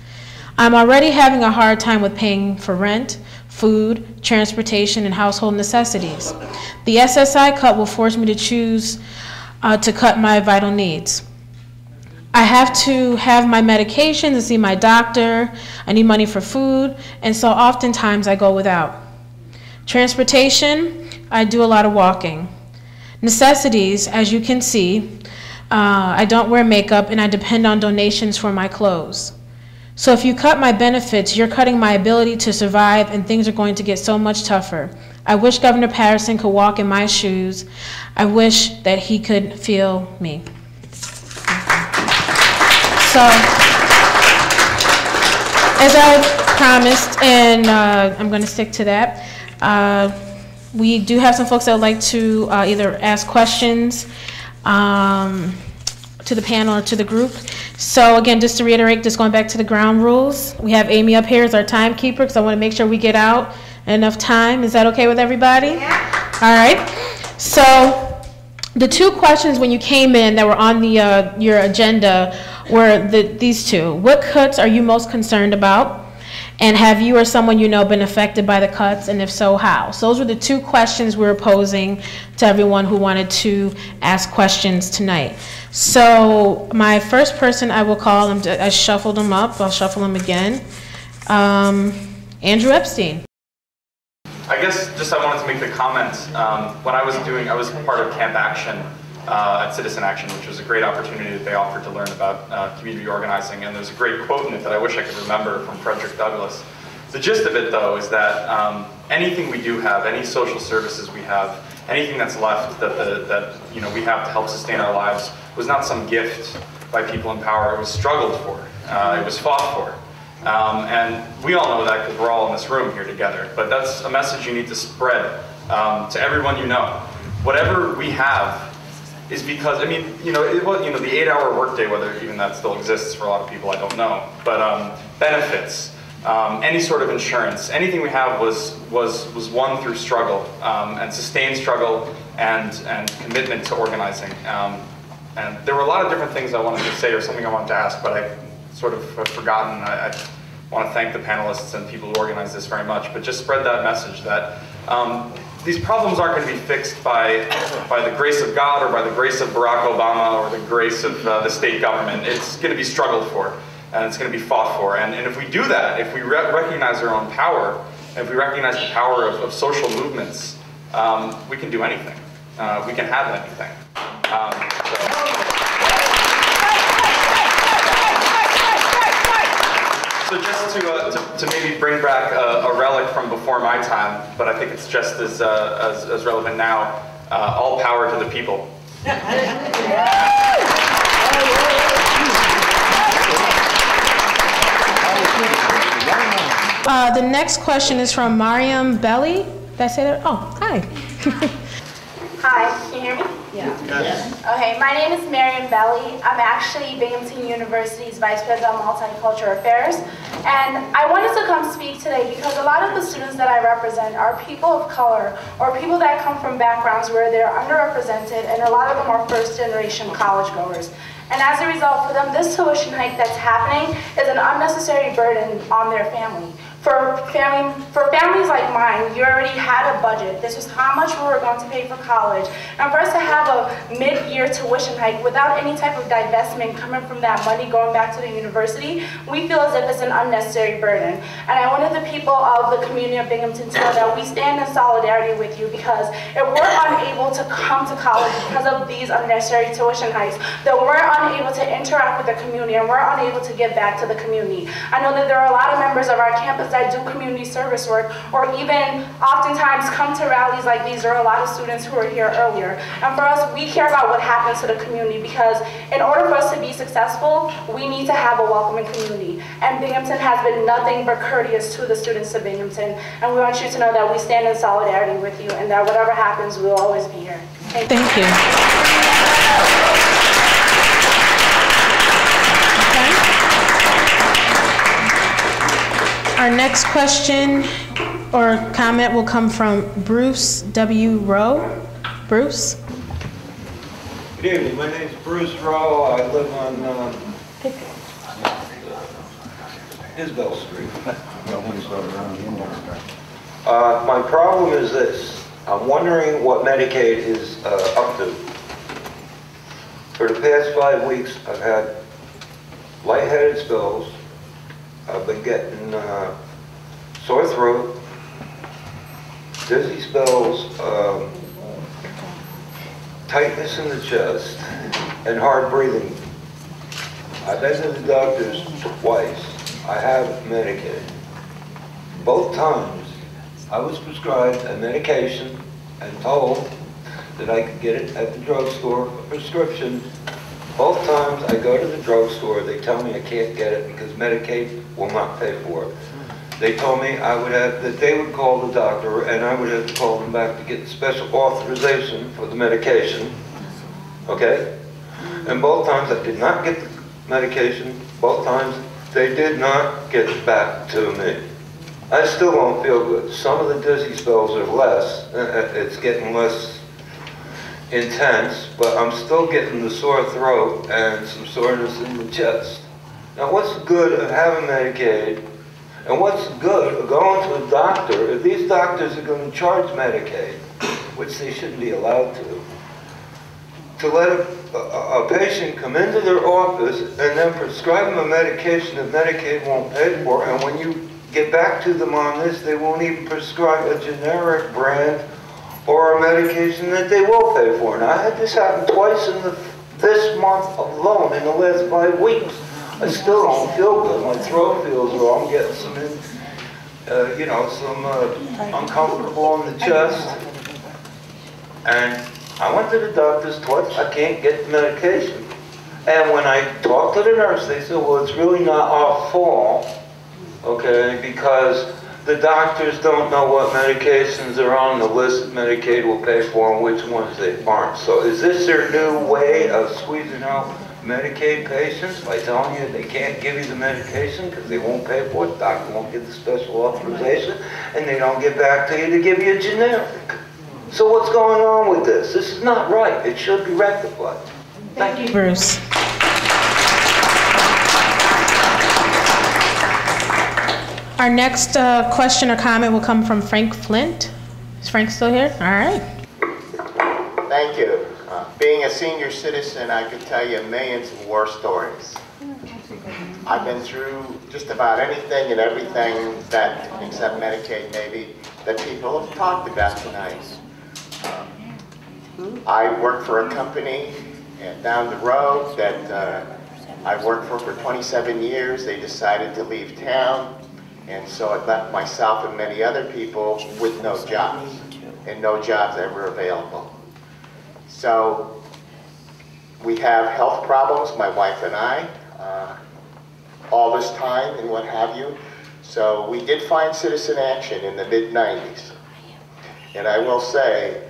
[SPEAKER 13] I'm already having a hard time with paying for rent, food, transportation, and household necessities. The SSI cut will force me to choose uh, to cut my vital needs. I have to have my medication to see my doctor. I need money for food, and so oftentimes I go without. Transportation, I do a lot of walking. Necessities, as you can see, uh, I don't wear makeup and I depend on donations for my clothes. So if you cut my benefits, you're cutting my ability to survive, and things are going to get so much tougher. I wish Governor Paterson could walk in my shoes. I wish that he could feel me. So, as I promised, and uh, I'm going to stick to that, uh, we do have some folks that would like to uh, either ask questions um, to the panel or to the group. So again, just to reiterate, just going back to the ground rules, we have Amy up here as our timekeeper because I want to make sure we get out enough time. Is that okay with everybody? Yeah. All right. So the two questions when you came in that were on the uh, your agenda were the, these two. What cuts are you most concerned about? And have you or someone you know been affected by the cuts, and if so, how? So those were the two questions we were posing to everyone who wanted to ask questions tonight. So my first person I will call, I shuffled them up, I'll shuffle them again. Um, Andrew Epstein.
[SPEAKER 26] I guess just I wanted to make the comment, um, when I was doing, I was part of Camp Action uh, at Citizen Action, which was a great opportunity that they offered to learn about uh, community organizing. And there's a great quote in it that I wish I could remember from Frederick Douglass. The gist of it, though, is that um, anything we do have, any social services we have, anything that's left that, the, that you know, we have to help sustain our lives was not some gift by people in power. It was struggled for. Uh, it was fought for. Um, and we all know that because we're all in this room here together. But that's a message you need to spread um, to everyone you know. Whatever we have is because I mean, you know, it was you know the eight-hour workday, whether even that still exists for a lot of people, I don't know. But um, benefits, um, any sort of insurance, anything we have was was was won through struggle um, and sustained struggle and and commitment to organizing. Um, and there were a lot of different things I wanted to say or something I wanted to ask, but I sort of have forgotten. I, I want to thank the panelists and people who organized this very much, but just spread that message that um, these problems aren't going to be fixed by, by the grace of God or by the grace of Barack Obama or the grace of uh, the state government. It's going to be struggled for and it's going to be fought for. And, and if we do that, if we re recognize our own power, if we recognize the power of, of social movements, um, we can do anything. Uh, we can have anything. Um, so. So just to, uh, to, to, maybe bring back a, a, relic from before my time, but I think it's just as, uh, as, as, relevant now, uh, all power to the people.
[SPEAKER 13] Uh, the next question is from Mariam Belly. Did I say that? Oh, hi. *laughs*
[SPEAKER 27] hi, can you hear me? Yeah. Yes. Okay, my name is Marion Belly. I'm actually Binghamton University's Vice President of Multicultural Affairs. And I wanted to come speak today because a lot of the students that I represent are people of color or people that come from backgrounds where they're underrepresented and a lot of them are first generation college goers. And as a result, for them, this tuition hike that's happening is an unnecessary burden on their family. For family, for families like mine, you already had a budget. This was how much we were going to pay for college. And for us to have a mid-year tuition hike without any type of divestment coming from that money going back to the university, we feel as if it's an unnecessary burden. And I wanted the people of the community of Binghamton to know that we stand in solidarity with you because if we're unable to come to college because of these unnecessary tuition hikes, then we're unable to interact with the community and we're unable to give back to the community. I know that there are a lot of members of our campus that do community service work or even oftentimes come to rallies like these. There are a lot of students who were here earlier. And for us, we care about what happens to the community because in order for us to be successful, we need to have a welcoming community. And Binghamton has been nothing but courteous to the students of Binghamton. And we want you to know that we stand in solidarity with you and that whatever happens, we'll always be here. Thank you.
[SPEAKER 13] Thank you. Our next question or comment will come from Bruce W. Rowe. Bruce?
[SPEAKER 28] Good evening, my name's Bruce Rowe, I live on um, Isbell Street. Uh, My problem is this, I'm wondering what Medicaid is uh, up to. For the past five weeks, I've had lightheaded spells, I've been getting uh, sore throat, dizzy spells, um, tightness in the chest, and hard breathing. I've been to the doctors twice. I have Medicaid. Both times, I was prescribed a medication and told that I could get it at the drugstore, a prescription. Both times I go to the drugstore, they tell me I can't get it because Medicaid will not pay for it. They told me I would have, that they would call the doctor and I would have to call them back to get special authorization for the medication, okay? And both times I did not get the medication, both times they did not get back to me. I still don't feel good. Some of the dizzy spells are less, uh, uh, it's getting less intense, but I'm still getting the sore throat and some soreness in the chest. Now, what's the good of having Medicaid? And what's the good of going to a doctor if these doctors are going to charge Medicaid, which they shouldn't be allowed to, to let a, a, a patient come into their office and then prescribe them a medication that Medicaid won't pay for, and when you get back to them on this, they won't even prescribe a generic brand or a medication that they will pay for. Now, I had this happen twice in the, this month alone, in the last five weeks. I still don't feel good. My throat feels raw. I'm getting some, uh, you know, some uh, uncomfortable in the chest. And I went to the doctors twice. I can't get the medication. And when I talked to the nurse, they said, well, it's really not our fault, okay, because the doctors don't know what medications are on the list Medicaid will pay for and which ones they aren't. So is this their new way of squeezing out Medicaid patients by telling you they can't give you the medication because they won't pay for it, the doctor won't get the special authorization, and they don't get back to you to give you a generic? So what's going on with this? This is not right. It should be rectified. Thank you.
[SPEAKER 13] Bruce. Our next uh, question or comment will come from Frank Flint. Is Frank still here? All right.
[SPEAKER 29] Thank you. Uh, being a senior citizen, I could tell you millions of war stories. I've been through just about anything and everything that, except Medicaid maybe, that people have talked about tonight. Um, I work for a company uh, down the road that uh, I've worked for for 27 years. They decided to leave town, and so it left myself and many other people with no jobs, and no jobs ever available. So we have health problems, my wife and I, uh, all this time and what have you. So we did find Citizen Action in the mid-90s. And I will say,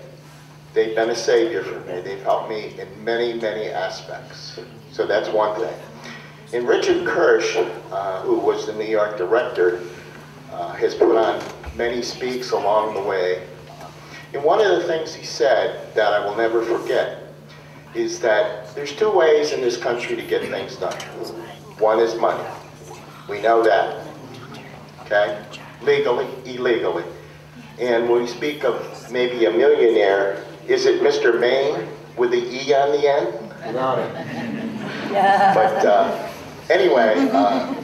[SPEAKER 29] they've been a savior for me. They've helped me in many, many aspects. So that's one thing. And Richard Kirsch, uh, who was the New York director, uh, has put on many speaks along the way. And one of the things he said that I will never forget is that there's two ways in this country to get things done. One is money. We know that. okay? Legally, illegally. And when we speak of maybe a millionaire, is it Mr. Maine with the E on the end? Got it. Yeah. But uh, anyway, *laughs* uh,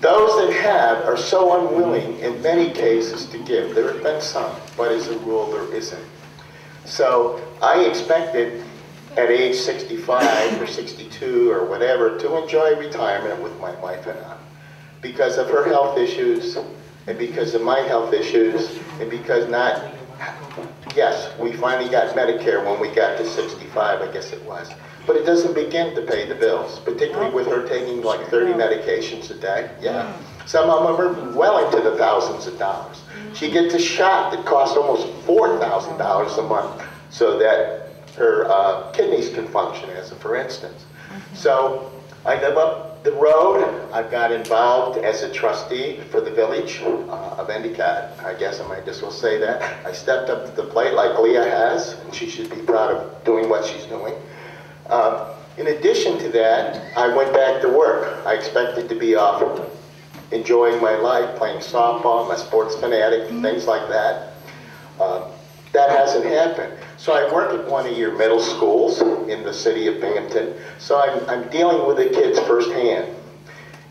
[SPEAKER 29] those that have are so unwilling in many cases to give. There have been some, but as a rule, there isn't. So I expected at age 65 or 62 or whatever to enjoy retirement with my wife and I because of her health issues and because of my health issues and because not, yes, we finally got Medicare when we got to 65, I guess it was. But it doesn't begin to pay the bills, particularly with her taking like 30 medications a day. Yeah. Some of them are well into the thousands of dollars. She gets a shot that costs almost $4,000 a month so that her uh, kidneys can function, as a for instance. So I live up the road. I've got involved as a trustee for the village uh, of Endicott. I guess I might just well say that. I stepped up to the plate like Lea has, and she should be proud of doing what she's doing. Um, in addition to that, I went back to work. I expected to be off enjoying my life, playing softball, I'm a sports fanatic, things like that. Uh, that hasn't happened. So I work at one of your middle schools in the city of Binghamton, so I'm, I'm dealing with the kids firsthand.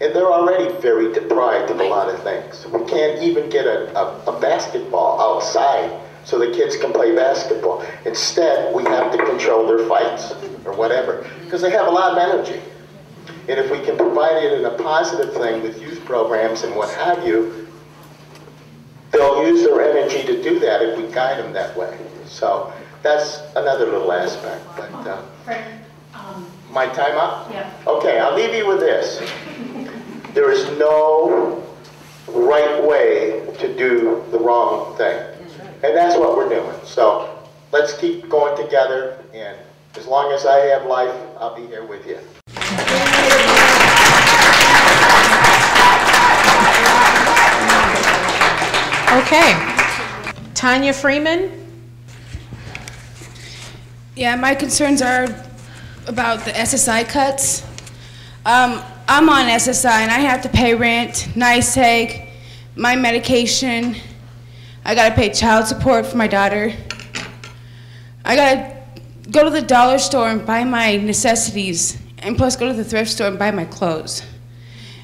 [SPEAKER 29] And they're already very deprived of a lot of things. We can't even get a, a, a basketball outside so the kids can play basketball. Instead, we have to control their fights or whatever, because they have a lot of energy. And if we can provide it in a positive thing with youth programs and what have you, they'll use their energy to do that if we guide them that way. So that's another little aspect. But uh, my time up?
[SPEAKER 27] Yeah.
[SPEAKER 29] Okay, I'll leave you with this. There is no right way to do the wrong thing. And that's what we're doing. So let's keep going together. And as long as I have life, I'll be here with you.
[SPEAKER 13] Okay. Tanya Freeman?
[SPEAKER 30] Yeah, my concerns are about the SSI cuts. Um, I'm on SSI and I have to pay rent, NYSEG, my medication. I gotta pay child support for my daughter. I gotta go to the dollar store and buy my necessities, and plus go to the thrift store and buy my clothes.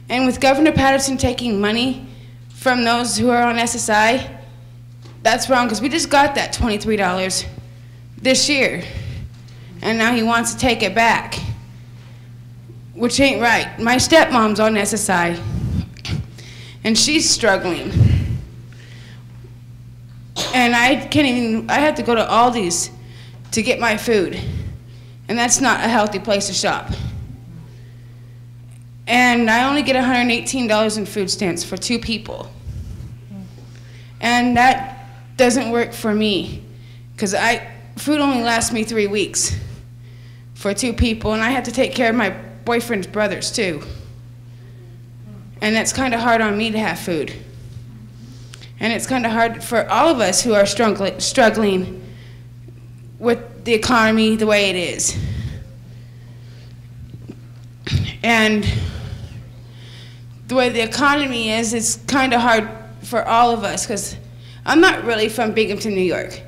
[SPEAKER 30] And with Governor Paterson taking money from those who are on SSI, that's wrong because we just got that $23 this year. And now he wants to take it back, which ain't right. My stepmom's on SSI, and she's struggling. And I can't even, I have to go to Aldi's to get my food. And that's not a healthy place to shop. And I only get $118 in food stamps for two people. And that doesn't work for me because I food only lasts me three weeks for two people, and I have to take care of my boyfriend's brothers too. And that's kind of hard on me to have food. And it's kind of hard for all of us who are struggling, with the economy the way it is. And the way the economy is, it's kind of hard for all of us because I'm not really from Binghamton, New York.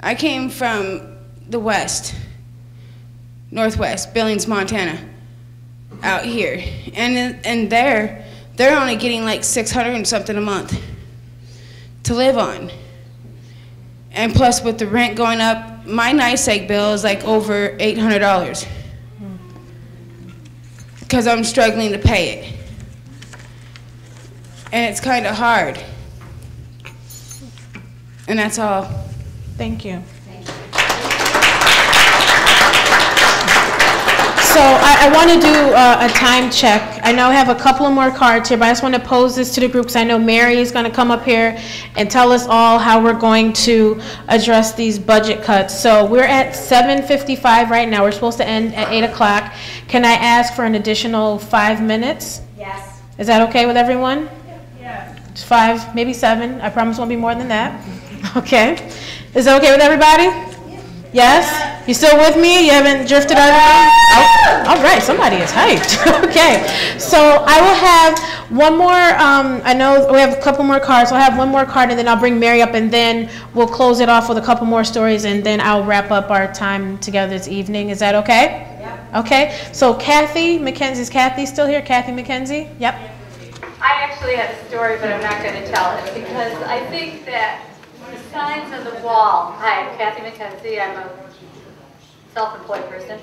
[SPEAKER 30] I came from the West, Northwest, Billings, Montana, out here. And, and there, they're only getting like 600 and something a month to live on. And plus with the rent going up, my NYSEG bill is like over $800 because I'm struggling to pay it. And it's kind of hard. And that's all.
[SPEAKER 13] Thank you. So I, I want to do uh, a time check. I know I have a couple of more cards here, but I just want to pose this to the group because I know Mary is going to come up here and tell us all how we're going to address these budget cuts. So we're at 7:55 right now. We're supposed to end at 8 o'clock. Can I ask for an additional five minutes?
[SPEAKER 27] Yes.
[SPEAKER 13] Is that okay with everyone? Yeah. Five, maybe seven. I promise it won't be more than that. Okay. Is that okay with everybody? Yes? You still with me? You haven't drifted out of me? Oh, all right, somebody is hyped. *laughs* okay. So I will have one more. Um, I know we have a couple more cards. So I'll have one more card and then I'll bring Mary up and then we'll close it off with a couple more stories and then I'll wrap up our time together this evening. Is that okay? Okay. So Kathy McKenzie, is Kathy still here? Kathy McKenzie? Yep.
[SPEAKER 31] I actually have a story, but I'm not going to tell it because I think that signs on the wall. Hi, I'm Kathy McKenzie. I'm a self-employed person.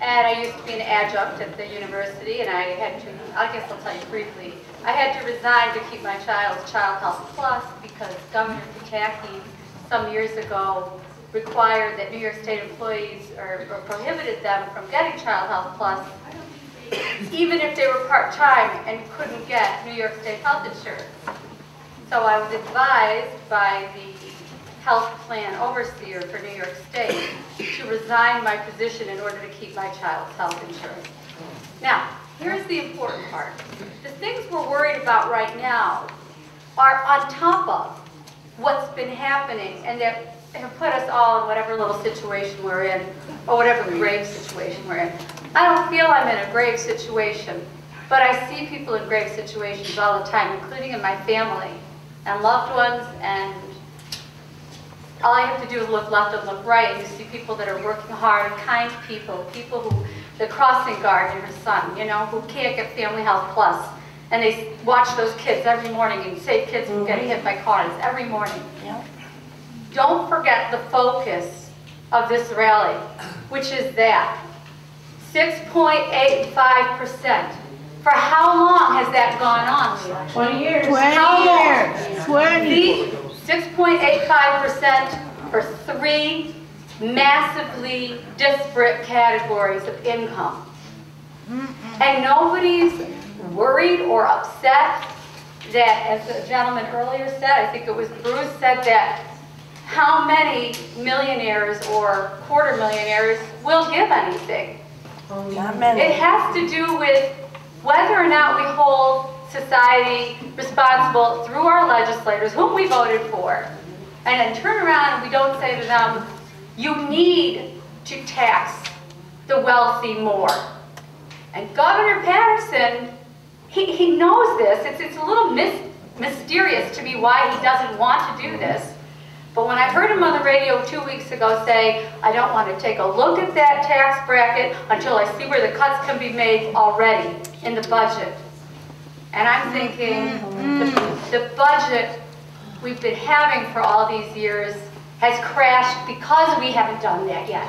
[SPEAKER 31] And I used to be an adjunct at the university, and I had to, I guess I'll tell you briefly, I had to resign to keep my child's Child Health Plus because Governor Pataki some years ago required that New York State employees, or, or prohibited them from getting Child Health Plus even if they were part-time and couldn't get New York State health insurance. So I was advised by the health plan overseer for New York State to resign my position in order to keep my child's health insurance. Now, here's the important part. The things we're worried about right now are on top of what's been happening and that have put us all in whatever little situation we're in, or whatever grave situation we're in. I don't feel I'm in a grave situation, but I see people in grave situations all the time, including in my family and loved ones, and all I have to do is look left and look right, and you see people that are working hard, kind people, people who, the crossing guard and her son, you know, who can't get Family Health Plus. Plus, and they watch those kids every morning and save kids from getting hit by cars every morning. Don't forget the focus of this rally, which is that 6.85%. For how long has that gone on?
[SPEAKER 25] 20 years.
[SPEAKER 31] How
[SPEAKER 25] 20
[SPEAKER 31] long?
[SPEAKER 25] years. 20.
[SPEAKER 31] The 6.85% for three massively disparate categories of income. And nobody's worried or upset that, as the gentleman earlier said, I think it was Bruce said that how many millionaires or quarter millionaires will give anything.
[SPEAKER 25] Oh, not many.
[SPEAKER 31] It has to do with whether or not we hold society responsible through our legislators, whom we voted for, and then turn around and we don't say to them, you need to tax the wealthy more. And Governor Paterson, he, he knows this. It's, it's a little mis mysterious to me why he doesn't want to do this. But when I heard him on the radio two weeks ago say, I don't want to take a look at that tax bracket until I see where the cuts can be made already in the budget. And I'm thinking, the, the budget we've been having for all these years has crashed because we haven't done that yet.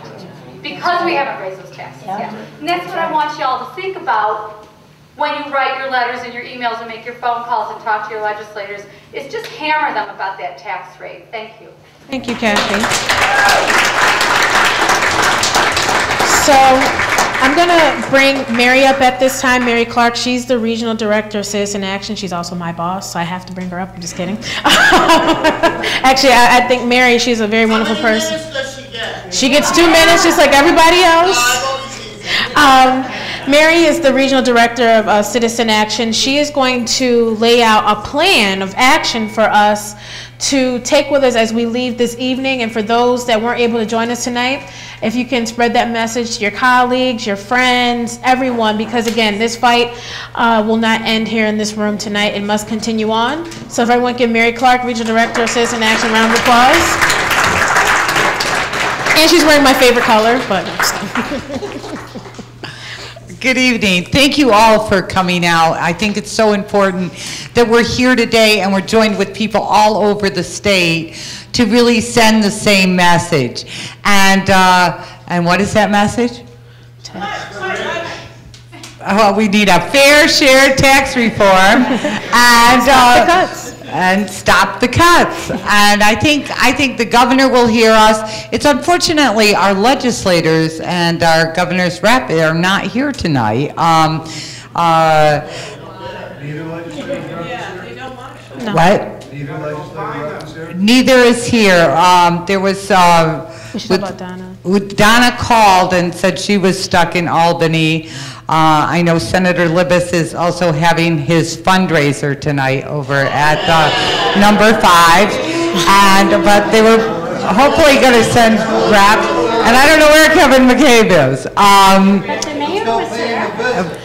[SPEAKER 31] Because we haven't raised those taxes yet. And that's what I want you all to think about when you write your letters and your emails and make your phone calls and talk to your legislators, is just hammer them about that tax rate. Thank you.
[SPEAKER 13] Thank you, Kathy. So I'm going to bring Mary up at this time, Mary Clark. She's the Regional Director of Citizen Action. She's also my boss, so I have to bring her up. I'm just kidding. *laughs* Actually, I, I think Mary, she's a very wonderful person. She gets two minutes just like everybody else. Um, Mary is the regional director of uh, Citizen Action. She is going to lay out a plan of action for us to take with us as we leave this evening. And for those that weren't able to join us tonight, if you can spread that message to your colleagues, your friends, everyone, because again, this fight uh, will not end here in this room tonight. It must continue on. So if everyone give Mary Clark, regional director of Citizen Action, round of applause. And she's wearing my favorite color, but. *laughs*
[SPEAKER 32] Good evening. Thank you all for coming out. I think it's so important that we're here today and we're joined with people all over the state to really send the same message. And uh, and what is that message? Oh, we need a fair share tax reform and uh,
[SPEAKER 13] cuts.
[SPEAKER 32] And stop the cuts. And I think I think the governor will hear us. It's unfortunately our legislators and our governor's rep are not here tonight. Um, uh, What? Neither is here. Um, there was, uh. With-
[SPEAKER 13] Donna.
[SPEAKER 32] Donna called and said she was stuck in Albany. Uh, I know Senator Libous is also having his fundraiser tonight over at, uh, number five. And, but they were hopefully gonna send rap, And I don't know where Kevin McCabe is. Um,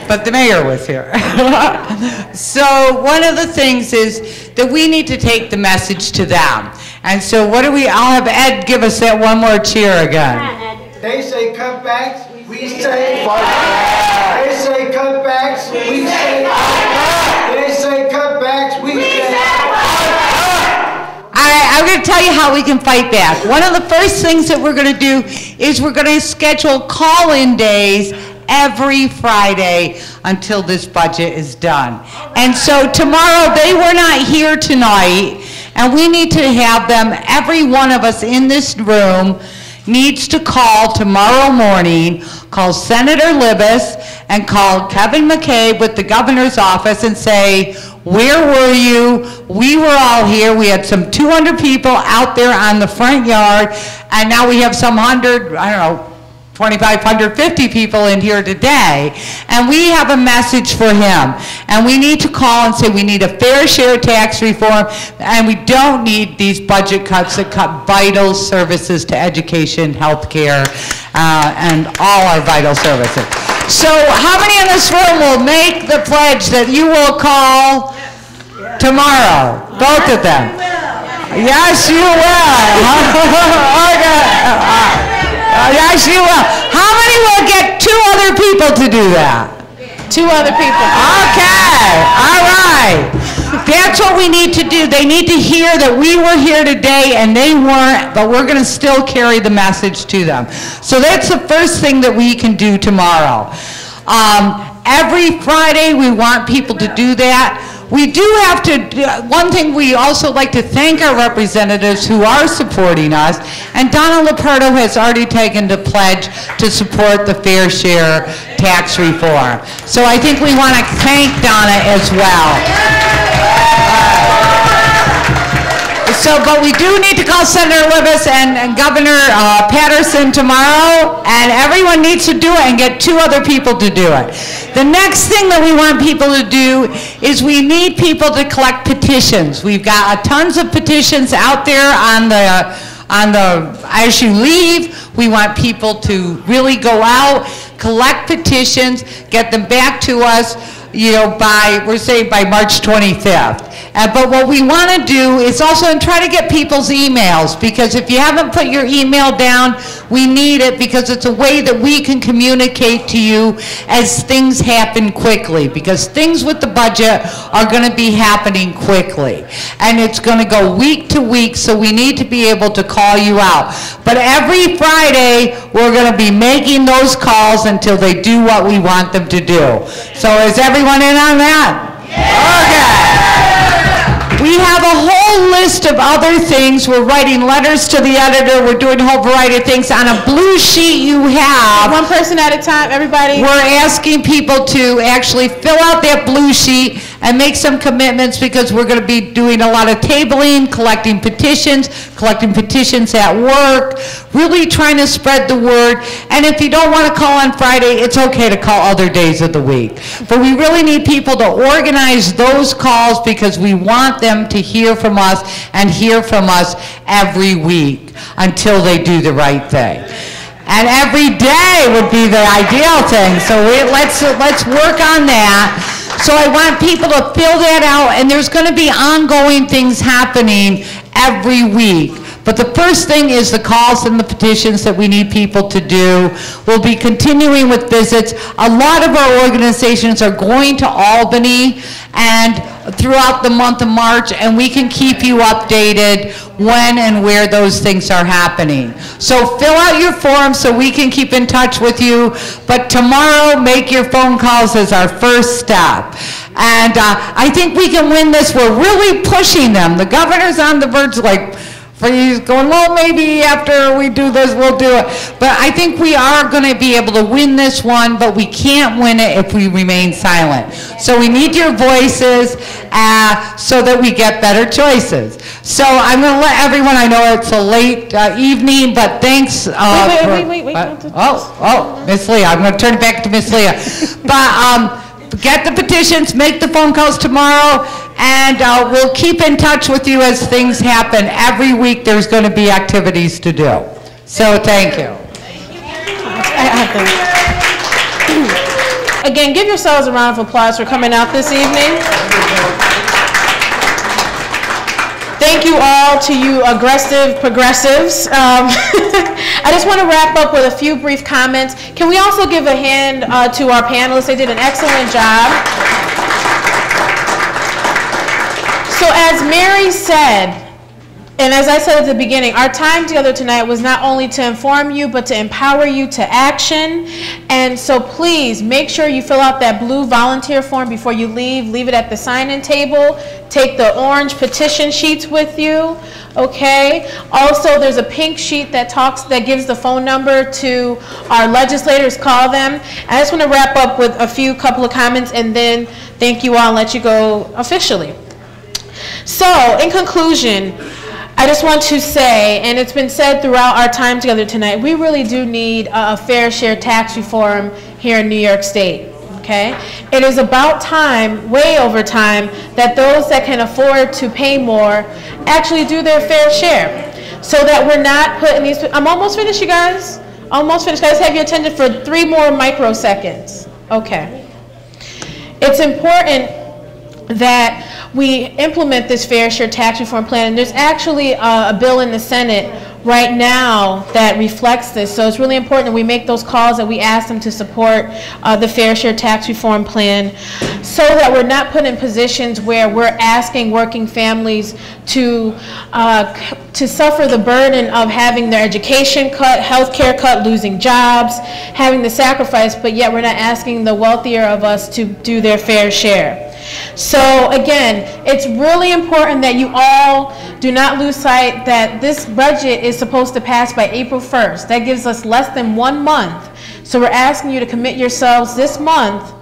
[SPEAKER 32] but the mayor was here. *laughs* so one of the things is that we need to take the message to them. And so what do we, I'll have Ed give us that one more cheer again.
[SPEAKER 33] They say cutbacks, we say cutbacks, we say They say cutbacks, we say
[SPEAKER 32] I, I'm going to tell you how we can fight back. One of the first things that we're going to do is we're going to schedule call-in days every Friday until this budget is done. And so tomorrow, they were not here tonight, and we need to have them, every one of us in this room needs to call tomorrow morning, call Senator Libous and call Kevin McCabe with the governor's office and say, where were you? We were all here. We had some 200 people out there on the front yard, and now we have some hundred, I don't know, 2,550 people in here today, and we have a message for him. And we need to call and say we need a fair share tax reform, and we don't need these budget cuts that cut vital services to education, healthcare, uh, and all our vital services. So how many in this room will make the pledge that you will call tomorrow? Both of them. Yes, you will. *laughs* okay. Yes, you will. How many will get two other people to do that?
[SPEAKER 13] Two other people.
[SPEAKER 32] Okay, all right. That's what we need to do. They need to hear that we were here today and they weren't, but we're going to still carry the message to them. So that's the first thing that we can do tomorrow. Um, every Friday, we want people to do that. We do have to, uh, one thing we also like to thank our representatives who are supporting us, and Donna Lupardo has already taken the pledge to support the fair share tax reform. So I think we want to thank Donna as well. So, but we do need to call Senator Libous and, and Governor uh, Paterson tomorrow, and everyone needs to do it and get two other people to do it. The next thing that we want people to do is we need people to collect petitions. We've got uh, tons of petitions out there on the, on the, as you leave, we want people to really go out, collect petitions, get them back to us, you know, by, we're saying by March 25th. Uh, but what we want to do is also try to get people's emails because if you haven't put your email down, we need it because it's a way that we can communicate to you as things happen quickly because things with the budget are going to be happening quickly. And it's going to go week to week, so we need to be able to call you out. But every Friday, we're going to be making those calls until they do what we want them to do. So is everyone in on that? Okay. We have a whole list of other things. We're writing letters to the editor. We're doing a whole variety of things. On a blue sheet you have...
[SPEAKER 13] One person at a time, everybody.
[SPEAKER 32] We're asking people to actually fill out that blue sheet and make some commitments because we're going to be doing a lot of tabling, collecting petitions, collecting petitions at work, really trying to spread the word. And if you don't want to call on Friday, it's okay to call other days of the week. But we really need people to organize those calls because we want them to hear from us and hear from us every week until they do the right thing. And every day would be the ideal thing. So we, let's, let's work on that. So I want people to fill that out, and there's going to be ongoing things happening every week. But the first thing is the calls and the petitions that we need people to do. We'll be continuing with visits. A lot of our organizations are going to Albany and throughout the month of March, and we can keep you updated when and where those things are happening. So fill out your form so we can keep in touch with you, but tomorrow make your phone calls as our first step. And uh, I think we can win this. We're really pushing them. The governor's on the verge like, He's going, well, maybe after we do this, we'll do it. But I think we are going to be able to win this one, but we can't win it if we remain silent. So we need your voices uh, so that we get better choices. So I'm going to let everyone, I know it's a late uh, evening, but thanks. Uh,
[SPEAKER 13] wait,
[SPEAKER 32] for,
[SPEAKER 13] wait, wait, wait, wait.
[SPEAKER 32] uh, oh, oh, Miss Lea. I'm going to turn it back to Miss Lea. *laughs* but um, get the petitions, make the phone calls tomorrow, and uh, we'll keep in touch with you as things happen. Every week there's going to be activities to do. So thank you.
[SPEAKER 13] Again, give yourselves a round of applause for coming out this evening. Thank you all to you aggressive progressives. Um, *laughs* I just want to wrap up with a few brief comments. Can we also give a hand uh, to our panelists? They did an excellent job. So as Mary said, and as I said at the beginning, our time together tonight was not only to inform you, but to empower you to action. And so please make sure you fill out that blue volunteer form before you leave. Leave it at the sign-in table. Take the orange petition sheets with you. Okay. Also, there's a pink sheet that talks that gives the phone number to our legislators. Call them. I just want to wrap up with a few couple of comments and then thank you all and let you go officially. So, in conclusion, I just want to say, and it's been said throughout our time together tonight, we really do need a, a fair share tax reform here in New York State. Okay? It is about time, way over time, that those that can afford to pay more actually do their fair share. So that we're not putting these, I'm almost finished, you guys. Almost finished. Guys, have your attention for three more microseconds. Okay. It's important that we implement this fair share tax reform plan. And there's actually a, a bill in the Senate right now that reflects this. So it's really important that we make those calls, that we ask them to support uh, the fair share tax reform plan so that we're not put in positions where we're asking working families to, uh, to suffer the burden of having their education cut, health care cut, losing jobs, having the sacrifice, but yet we're not asking the wealthier of us to do their fair share. So again, it's really important that you all do not lose sight that this budget is supposed to pass by April 1st. That gives us less than one month. So we're asking you to commit yourselves this month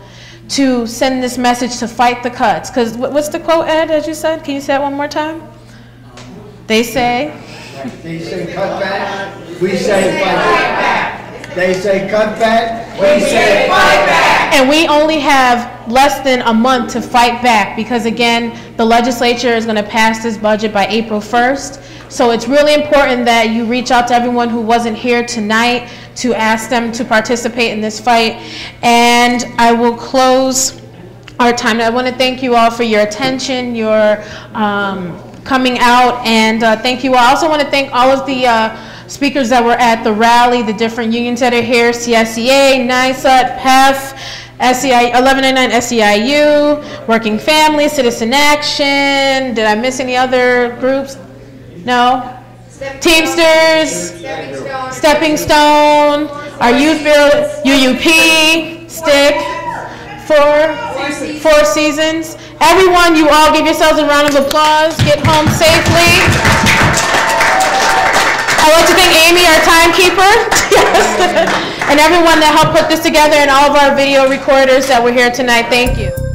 [SPEAKER 13] to send this message to fight the cuts. Because what's the quote, Ed, as you said? Can you say it one more time? They say.
[SPEAKER 33] They say cut back, we say fight back. They say cut back, we say fight back.
[SPEAKER 13] And we only have less than a month to fight back because again, the legislature is going to pass this budget by April 1st. So it's really important that you reach out to everyone who wasn't here tonight to ask them to participate in this fight. And I will close our time. I want to thank you all for your attention, your um, coming out, and uh, thank you all. I also want to thank all of the uh, speakers that were at the rally, the different unions that are here, CSEA, NYSUT, PEF, SEI, 1199 SEIU, Working Families, Citizen Action. Did I miss any other groups? No? Teamsters, Stepping Stone, our Youth Build, UUP, STIC, Four, Four Seasons. Everyone, you all give yourselves a round of applause. Get home safely. I'd like to thank Amy, our timekeeper, *laughs* yes, and everyone that helped put this together and all of our video recorders that were here tonight. Thank you.